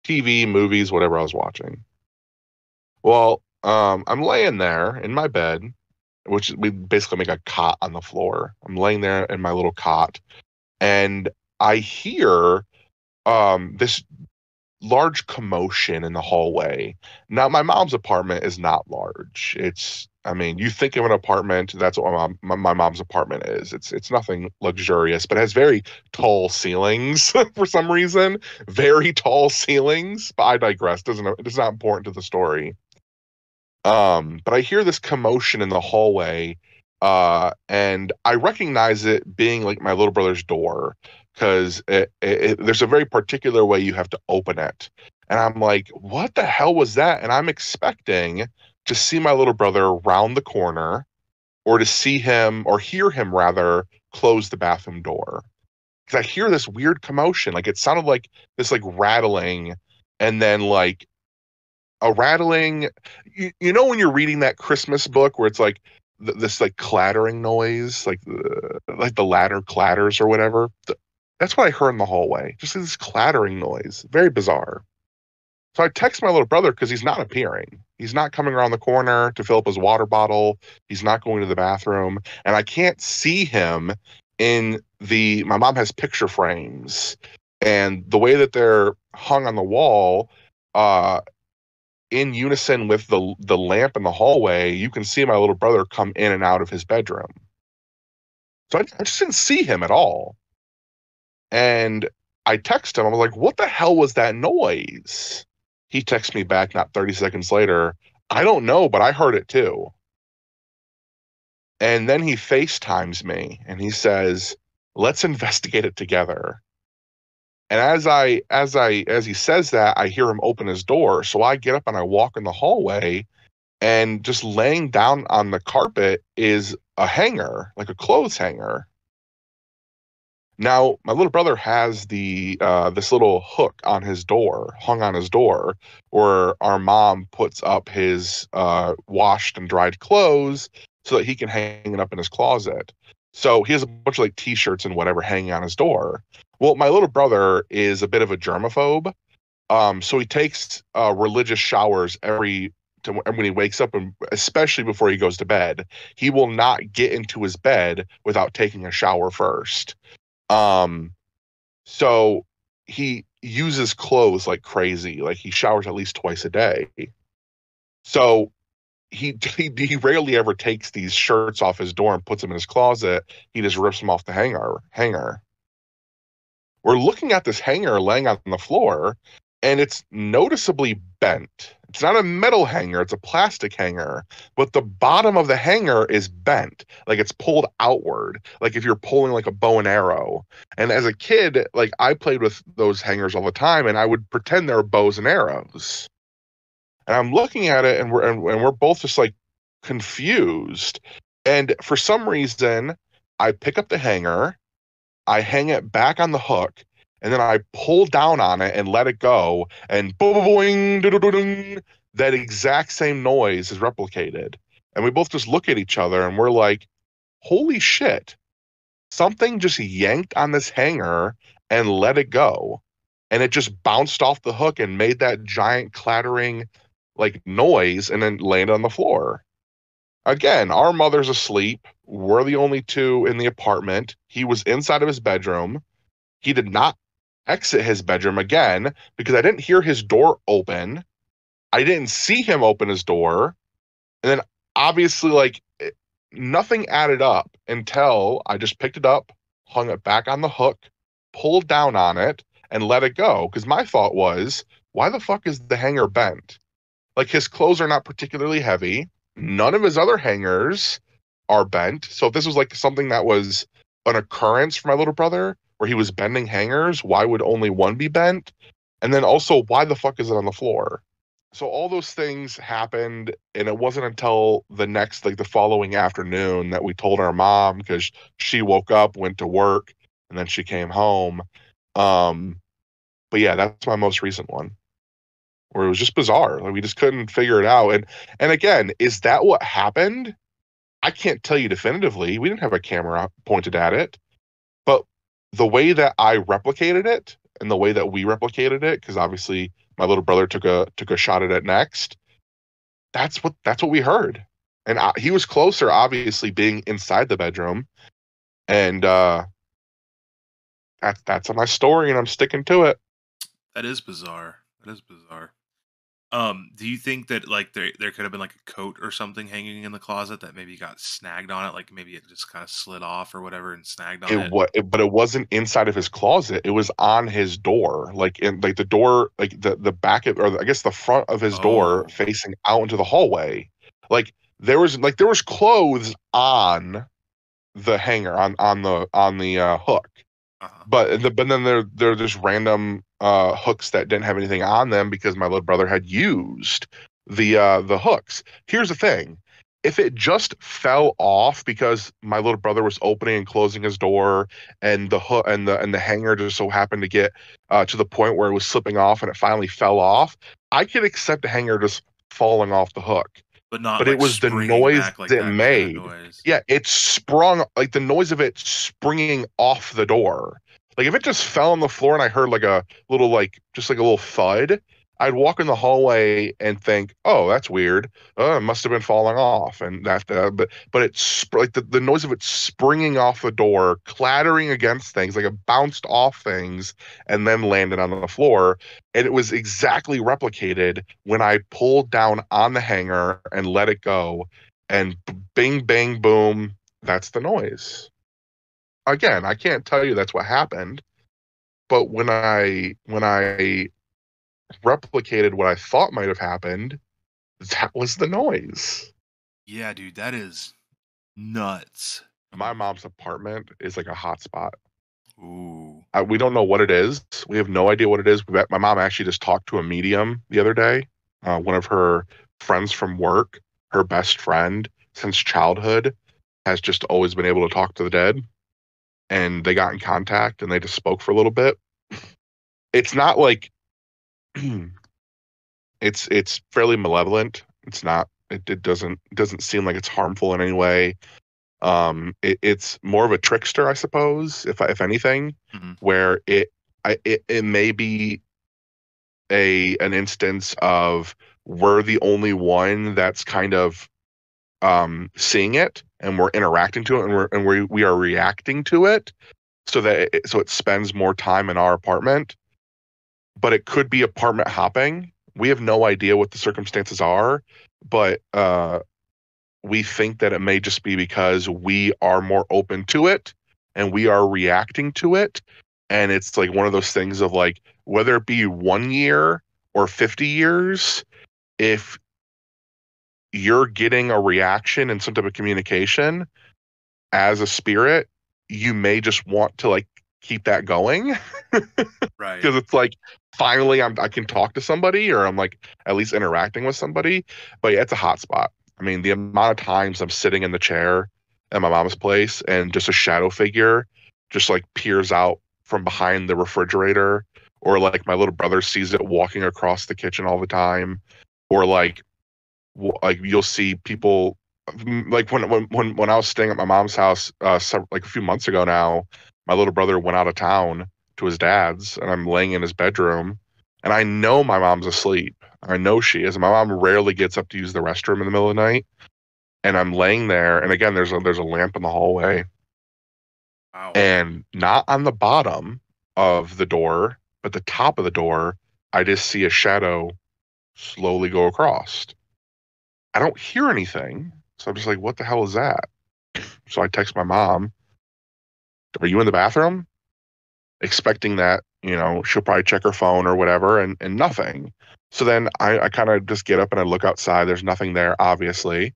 TV, movies, whatever I was watching. Well, um, I'm laying there in my bed, which we basically make a cot on the floor. I'm laying there in my little cot, and I hear um, this large commotion in the hallway. Now, my mom's apartment is not large. It's, I mean, you think of an apartment, that's what my, my, my mom's apartment is. It's it's nothing luxurious, but it has very tall ceilings for some reason. Very tall ceilings. But I digress. Doesn't it's not important to the story. Um, but I hear this commotion in the hallway, uh, and I recognize it being like my little brother's door because there's a very particular way you have to open it. And I'm like, what the hell was that? And I'm expecting to see my little brother round the corner or to see him or hear him rather close the bathroom door. Because I hear this weird commotion. Like it sounded like this like rattling and then like a rattling. You, you know, when you're reading that Christmas book where it's like, this like clattering noise, like the like the ladder clatters or whatever. That's what I heard in the hallway. Just this clattering noise. Very bizarre. So I text my little brother because he's not appearing. He's not coming around the corner to fill up his water bottle. He's not going to the bathroom. And I can't see him in the. My mom has picture frames. And the way that they're hung on the wall, uh, in unison with the the lamp in the hallway, you can see my little brother come in and out of his bedroom. So I, I just didn't see him at all. And I text him. I was like, what the hell was that noise? He texts me back not 30 seconds later. I don't know, but I heard it too. And then he FaceTimes me and he says, let's investigate it together. And as I as I as he says that, I hear him open his door. So I get up and I walk in the hallway and just laying down on the carpet is a hanger, like a clothes hanger. Now, my little brother has the uh, this little hook on his door, hung on his door, where our mom puts up his uh, washed and dried clothes so that he can hang it up in his closet. So he has a bunch of like t-shirts and whatever hanging on his door. Well, my little brother is a bit of a germaphobe, um, so he takes uh, religious showers every to, when he wakes up, and especially before he goes to bed. He will not get into his bed without taking a shower first. Um, so he uses clothes like crazy. Like he showers at least twice a day. So he, he he rarely ever takes these shirts off his door and puts them in his closet. He just rips them off the hanger hanger. We're looking at this hanger laying on the floor, and it's noticeably bent. It's not a metal hanger, it's a plastic hanger, but the bottom of the hanger is bent, like it's pulled outward, like if you're pulling like a bow and arrow. And as a kid, like I played with those hangers all the time and I would pretend they were bows and arrows. And I'm looking at it and we're and, and we're both just like confused. And for some reason, I pick up the hanger, I hang it back on the hook, and then I pull down on it and let it go, and boing that exact same noise is replicated. And we both just look at each other and we're like, holy shit, something just yanked on this hanger and let it go. And it just bounced off the hook and made that giant clattering like noise and then landed on the floor. Again, our mother's asleep. We're the only two in the apartment. He was inside of his bedroom. He did not exit his bedroom again because I didn't hear his door open. I didn't see him open his door. And then obviously, like, nothing added up until I just picked it up, hung it back on the hook, pulled down on it, and let it go. Because my thought was, why the fuck is the hanger bent? Like, his clothes are not particularly heavy. None of his other hangers are bent. So if this was like something that was an occurrence for my little brother, where he was bending hangers, why would only one be bent? And then also, why the fuck is it on the floor? so all those things happened and it wasn't until the next like the following afternoon that we told our mom because she woke up went to work and then she came home. Um but yeah that's my most recent one where it was just bizarre like we just couldn't figure it out. And and again is that what happened? I can't tell you definitively. We didn't have a camera pointed at it the way that i replicated it and the way that we replicated it because obviously my little brother took a took a shot at it next. That's what that's what we heard, and I, he was closer, obviously being inside the bedroom, and uh, that's that's my story, and I'm sticking to it.
That is bizarre. That is bizarre. Um, do you think that like there there could have been like a coat or something hanging in the closet that maybe got snagged on it, like maybe it just kind of slid off or whatever and snagged on
it?
it?
What? But it wasn't inside of his closet. It was on his door, like in like the door, like the the back of, or I guess the front of his
Oh.
door facing out into the hallway. Like there was like there was clothes on the hanger on on the on the uh, hook.
Uh-huh.
but the, but then there there are just random uh hooks that didn't have anything on them because my little brother had used the uh the hooks here's the thing if it just fell off because my little brother was opening and closing his door and the hook and the and the hanger just so happened to get uh to the point where it was slipping off and it finally fell off i could accept the hanger just falling off the hook
But not.
But it was the noise
back like
that
that kind of
made.
noise.
yeah, it sprung like the noise of it springing off the door. Like if it just fell on the floor and I heard like a little like just like a little thud, I'd walk in the hallway and think, "Oh, that's weird. Oh, it must have been falling off." And that, uh, but but it's like the, the noise of it springing off the door, clattering against things, like it bounced off things and then landed on the floor. And it was exactly replicated when I pulled down on the hanger and let it go, and bing, bang, boom. That's the noise. Again, I can't tell you that's what happened, but when I when I replicated what I thought might have happened, that was the noise.
Yeah, dude, that is nuts.
My mom's apartment is like a hotspot.
Ooh.
Uh, we don't know what it is. We have no idea what it is. We- My mom actually just talked to a medium the other day. Uh, one of her friends from work, her best friend since childhood, has just always been able to talk to the dead. And they got in contact and they just spoke for a little bit. It's not like it's it's fairly malevolent. It's not. It, it doesn't it doesn't seem like it's harmful in any way. Um, it, it's more of a trickster, I suppose, if if anything,
Mhm.
where it I it, it may be a an instance of we're the only one that's kind of um seeing it and we're interacting to it and we're and we we are reacting to it so that it, so it spends more time in our apartment. But it could be apartment hopping. We have no idea what the circumstances are but uh we think that it may just be because we are more open to it and we are reacting to it. And it's like one of those things of like whether it be 1 year or 50 years if you're getting a reaction and some type of communication as a spirit you may just want to like keep that going
Right.
because it's like finally I'm I can talk to somebody or I'm like at least interacting with somebody. But yeah, it's a hot spot. I mean, the amount of times I'm sitting in the chair at my mom's place and just a shadow figure just like peers out from behind the refrigerator, or like my little brother sees it walking across the kitchen all the time, or like like you'll see people like when when when when I was staying at my mom's house uh like a few months ago now, my little brother went out of town to his dad's and I'm laying in his bedroom and I know my mom's asleep. I know she is. My mom rarely gets up to use the restroom in the middle of the night. And I'm laying there and again there's a there's a lamp in the hallway
Wow.
and not on the bottom of the door, but the top of the door, I just see a shadow slowly go across. I don't hear anything. So I'm just like, what the hell is that? So I text my mom, Are you in the bathroom? Expecting that, you know, she'll probably check her phone or whatever, and, and nothing. So then I, I kind of just get up and I look outside. There's nothing there, obviously.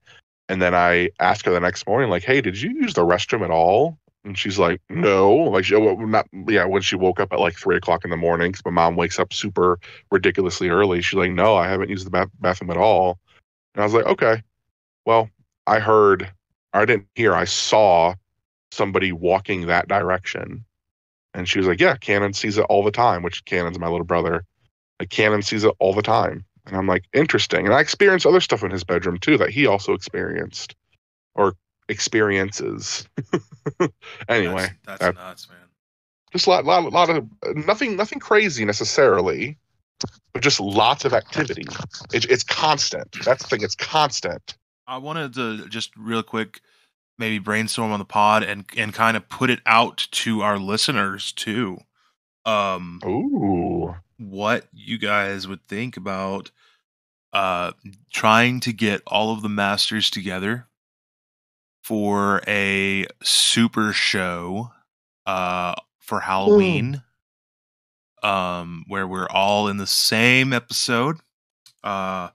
And then I ask her the next morning, like, hey, did you use the restroom at all? And she's like, no, like she, well, not yeah. When she woke up at like three o'clock in the morning, because my mom wakes up super ridiculously early. She's like, no, I haven't used the bath- bathroom at all. And I was like, okay, well, I heard, I didn't hear, I saw somebody walking that direction. And she was like, yeah, Cannon sees it all the time, which Cannon's my little brother. Like Cannon sees it all the time. And I'm like, interesting. And I experienced other stuff in his bedroom too that he also experienced or experiences. anyway,
that's, that's
that-
nuts, man.
just a lot, lot, lot of nothing, nothing crazy necessarily, but just lots of activity. It, it's constant. That's the thing. It's constant.
I wanted to just real quick maybe brainstorm on the pod and and kind of put it out to our listeners too. Um
Ooh,
what you guys would think about uh trying to get all of the masters together for a super show uh for Halloween um where we're all in the same episode uh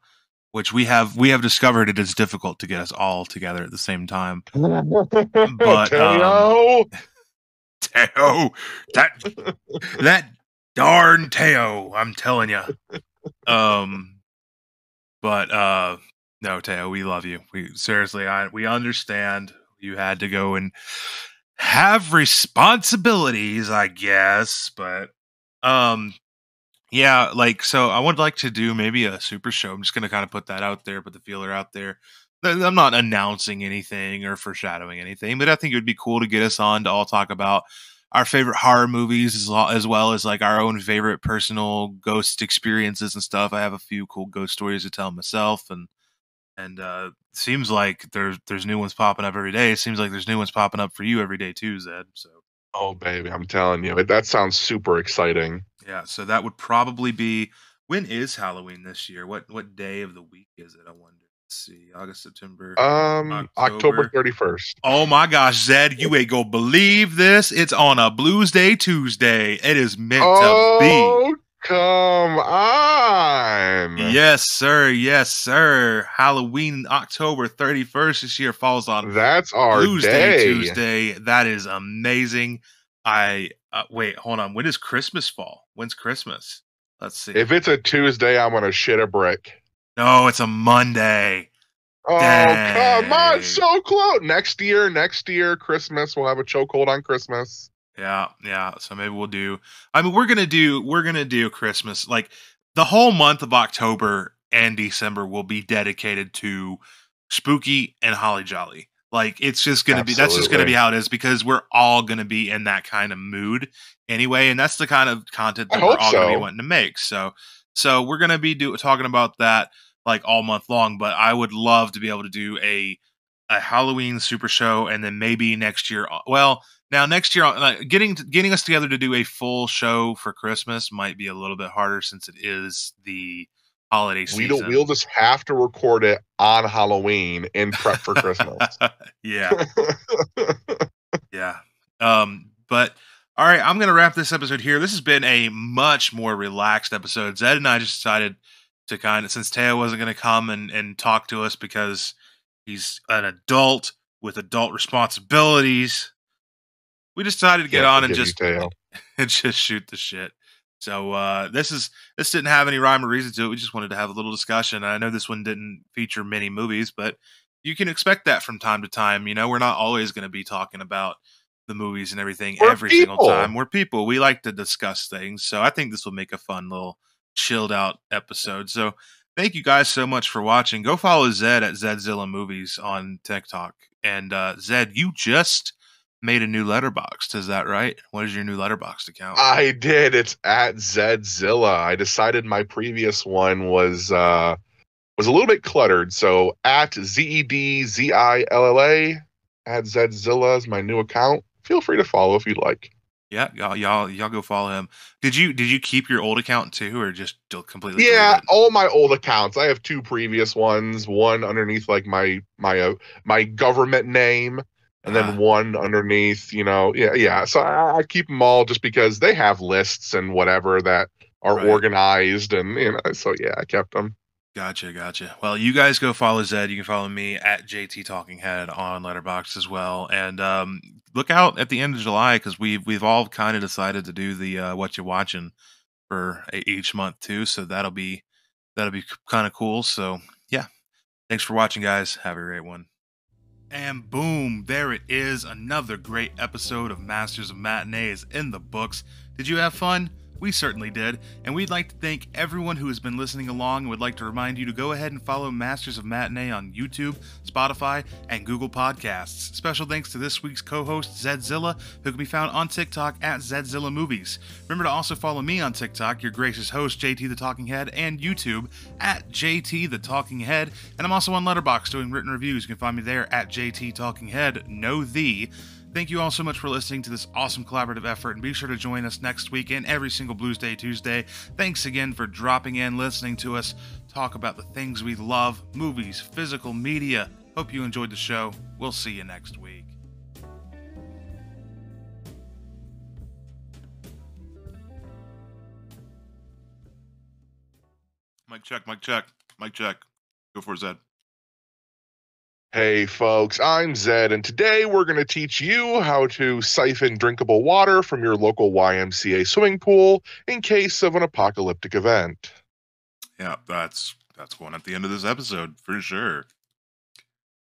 which we have we have discovered it is difficult to get us all together at the same time
but
um, Teo, that that darn Teo, I'm telling you. Um, but uh, no, Teo, we love you. We seriously, I we understand you had to go and have responsibilities, I guess, but um, yeah, like so, I would like to do maybe a super show. I'm just gonna kind of put that out there, put the feeler out there. I'm not announcing anything or foreshadowing anything, but I think it would be cool to get us on to all talk about our favorite horror movies as well, as like our own favorite personal ghost experiences and stuff. I have a few cool ghost stories to tell myself, and and uh, seems like there's there's new ones popping up every day. It seems like there's new ones popping up for you every day too, Zed. So
oh baby, I'm telling you, that sounds super exciting.
yeah, so that would probably be when is Halloween this year? What what day of the week is it? I wonder. Let's see, August, September.
Um,
October.
October 31st.
Oh my gosh, Zed, you ain't gonna believe this. It's on a Blues Day Tuesday. It is meant to
Oh, come on.
Yes, sir. Yes, sir. Halloween, October 31st this year falls on
That's our
Blues Day
day.
Tuesday. That is amazing. I uh, wait, hold on. When does Christmas fall? When's Christmas? Let's see.
If it's a Tuesday, I'm gonna shit a brick.
no, it's a Monday.
Oh come on, so close. Next year, next year, Christmas, we'll have a chokehold on Christmas.
Yeah, yeah. So maybe we'll do. I mean, we're gonna do. We're gonna do Christmas. Like the whole month of October and December will be dedicated to spooky and holly jolly. Like it's just gonna be. That's just gonna be how it is because we're all gonna be in that kind of mood anyway, and that's the kind of content
I
that we're
hope
all gonna be wanting to make. So, so we're gonna be do talking about that like all month long. But I would love to be able to do a a Halloween super show, and then maybe next year. uh, Well, now next year, uh, getting getting us together to do a full show for Christmas might be a little bit harder since it is the holiday
We
season.
don't. We'll just have to record it on Halloween in prep for Christmas.
yeah, yeah. Um, but all right, I'm gonna wrap this episode here. This has been a much more relaxed episode. Zed and I just decided to kind of since Teo wasn't gonna come and and talk to us because he's an adult with adult responsibilities. We decided to get
Can't
on and just and just shoot the shit. So uh, this is this didn't have any rhyme or reason to it. We just wanted to have a little discussion. I know this one didn't feature many movies, but you can expect that from time to time. You know, we're not always going to be talking about the movies and everything
We're
every single time. We're people. We like to discuss things. So I think this will make a fun little chilled out episode. So thank you guys so much for watching. Go follow Zed at Zedzilla Movies on TikTok. And uh, Zed, you just made a new Letterboxd. Is that right? What is your new Letterboxd account?
I did. It's at Zedzilla. I decided my previous one was uh was a little bit cluttered. So at Z E D Z I L L A at Zedzilla is my new account. Feel free to follow if you'd like.
yeah, y'all, y'all, y'all go follow him. Did you did you keep your old account too, or just completely?
Yeah,
delete it?
all my old accounts. I have two previous ones. One underneath like my my uh, my government name, and then
Ah.
one underneath. You know, yeah, yeah. So I, I keep them all just because they have lists and whatever that are
Right.
organized, and you know. So yeah, I kept them.
Gotcha, gotcha. Well, you guys go follow Zed. You can follow me at JT Talking Head on Letterboxd as well, and um, look out at the end of July because we've we've all kind of decided to do the uh, what you're watching for each month too. So that'll be that'll be kind of cool. So yeah, thanks for watching, guys. Have a great one. And boom, there it is. Another great episode of Masters of Matinees in the books. Did you have fun? We certainly did, and we'd like to thank everyone who has been listening along and would like to remind you to go ahead and follow Masters of Matinee on YouTube, Spotify, and Google Podcasts. Special thanks to this week's co host, Zedzilla, who can be found on TikTok at Zedzilla Movies. Remember to also follow me on TikTok, your gracious host, JT the Talking Head, and YouTube at JT the Talking Head. And I'm also on Letterboxd doing written reviews. You can find me there at JT Talking Head, no the. Thank you all so much for listening to this awesome collaborative effort, and be sure to join us next week and every single Blues Day Tuesday. Thanks again for dropping in, listening to us talk about the things we love movies, physical media. Hope you enjoyed the show. We'll see you next week. Mic check, Mic check, Mic check. Go for it, Zed.
Hey folks, I'm Zed, and today we're going to teach you how to siphon drinkable water from your local YMCA swimming pool in case of an apocalyptic event.
Yeah, that's that's one at the end of this episode for sure.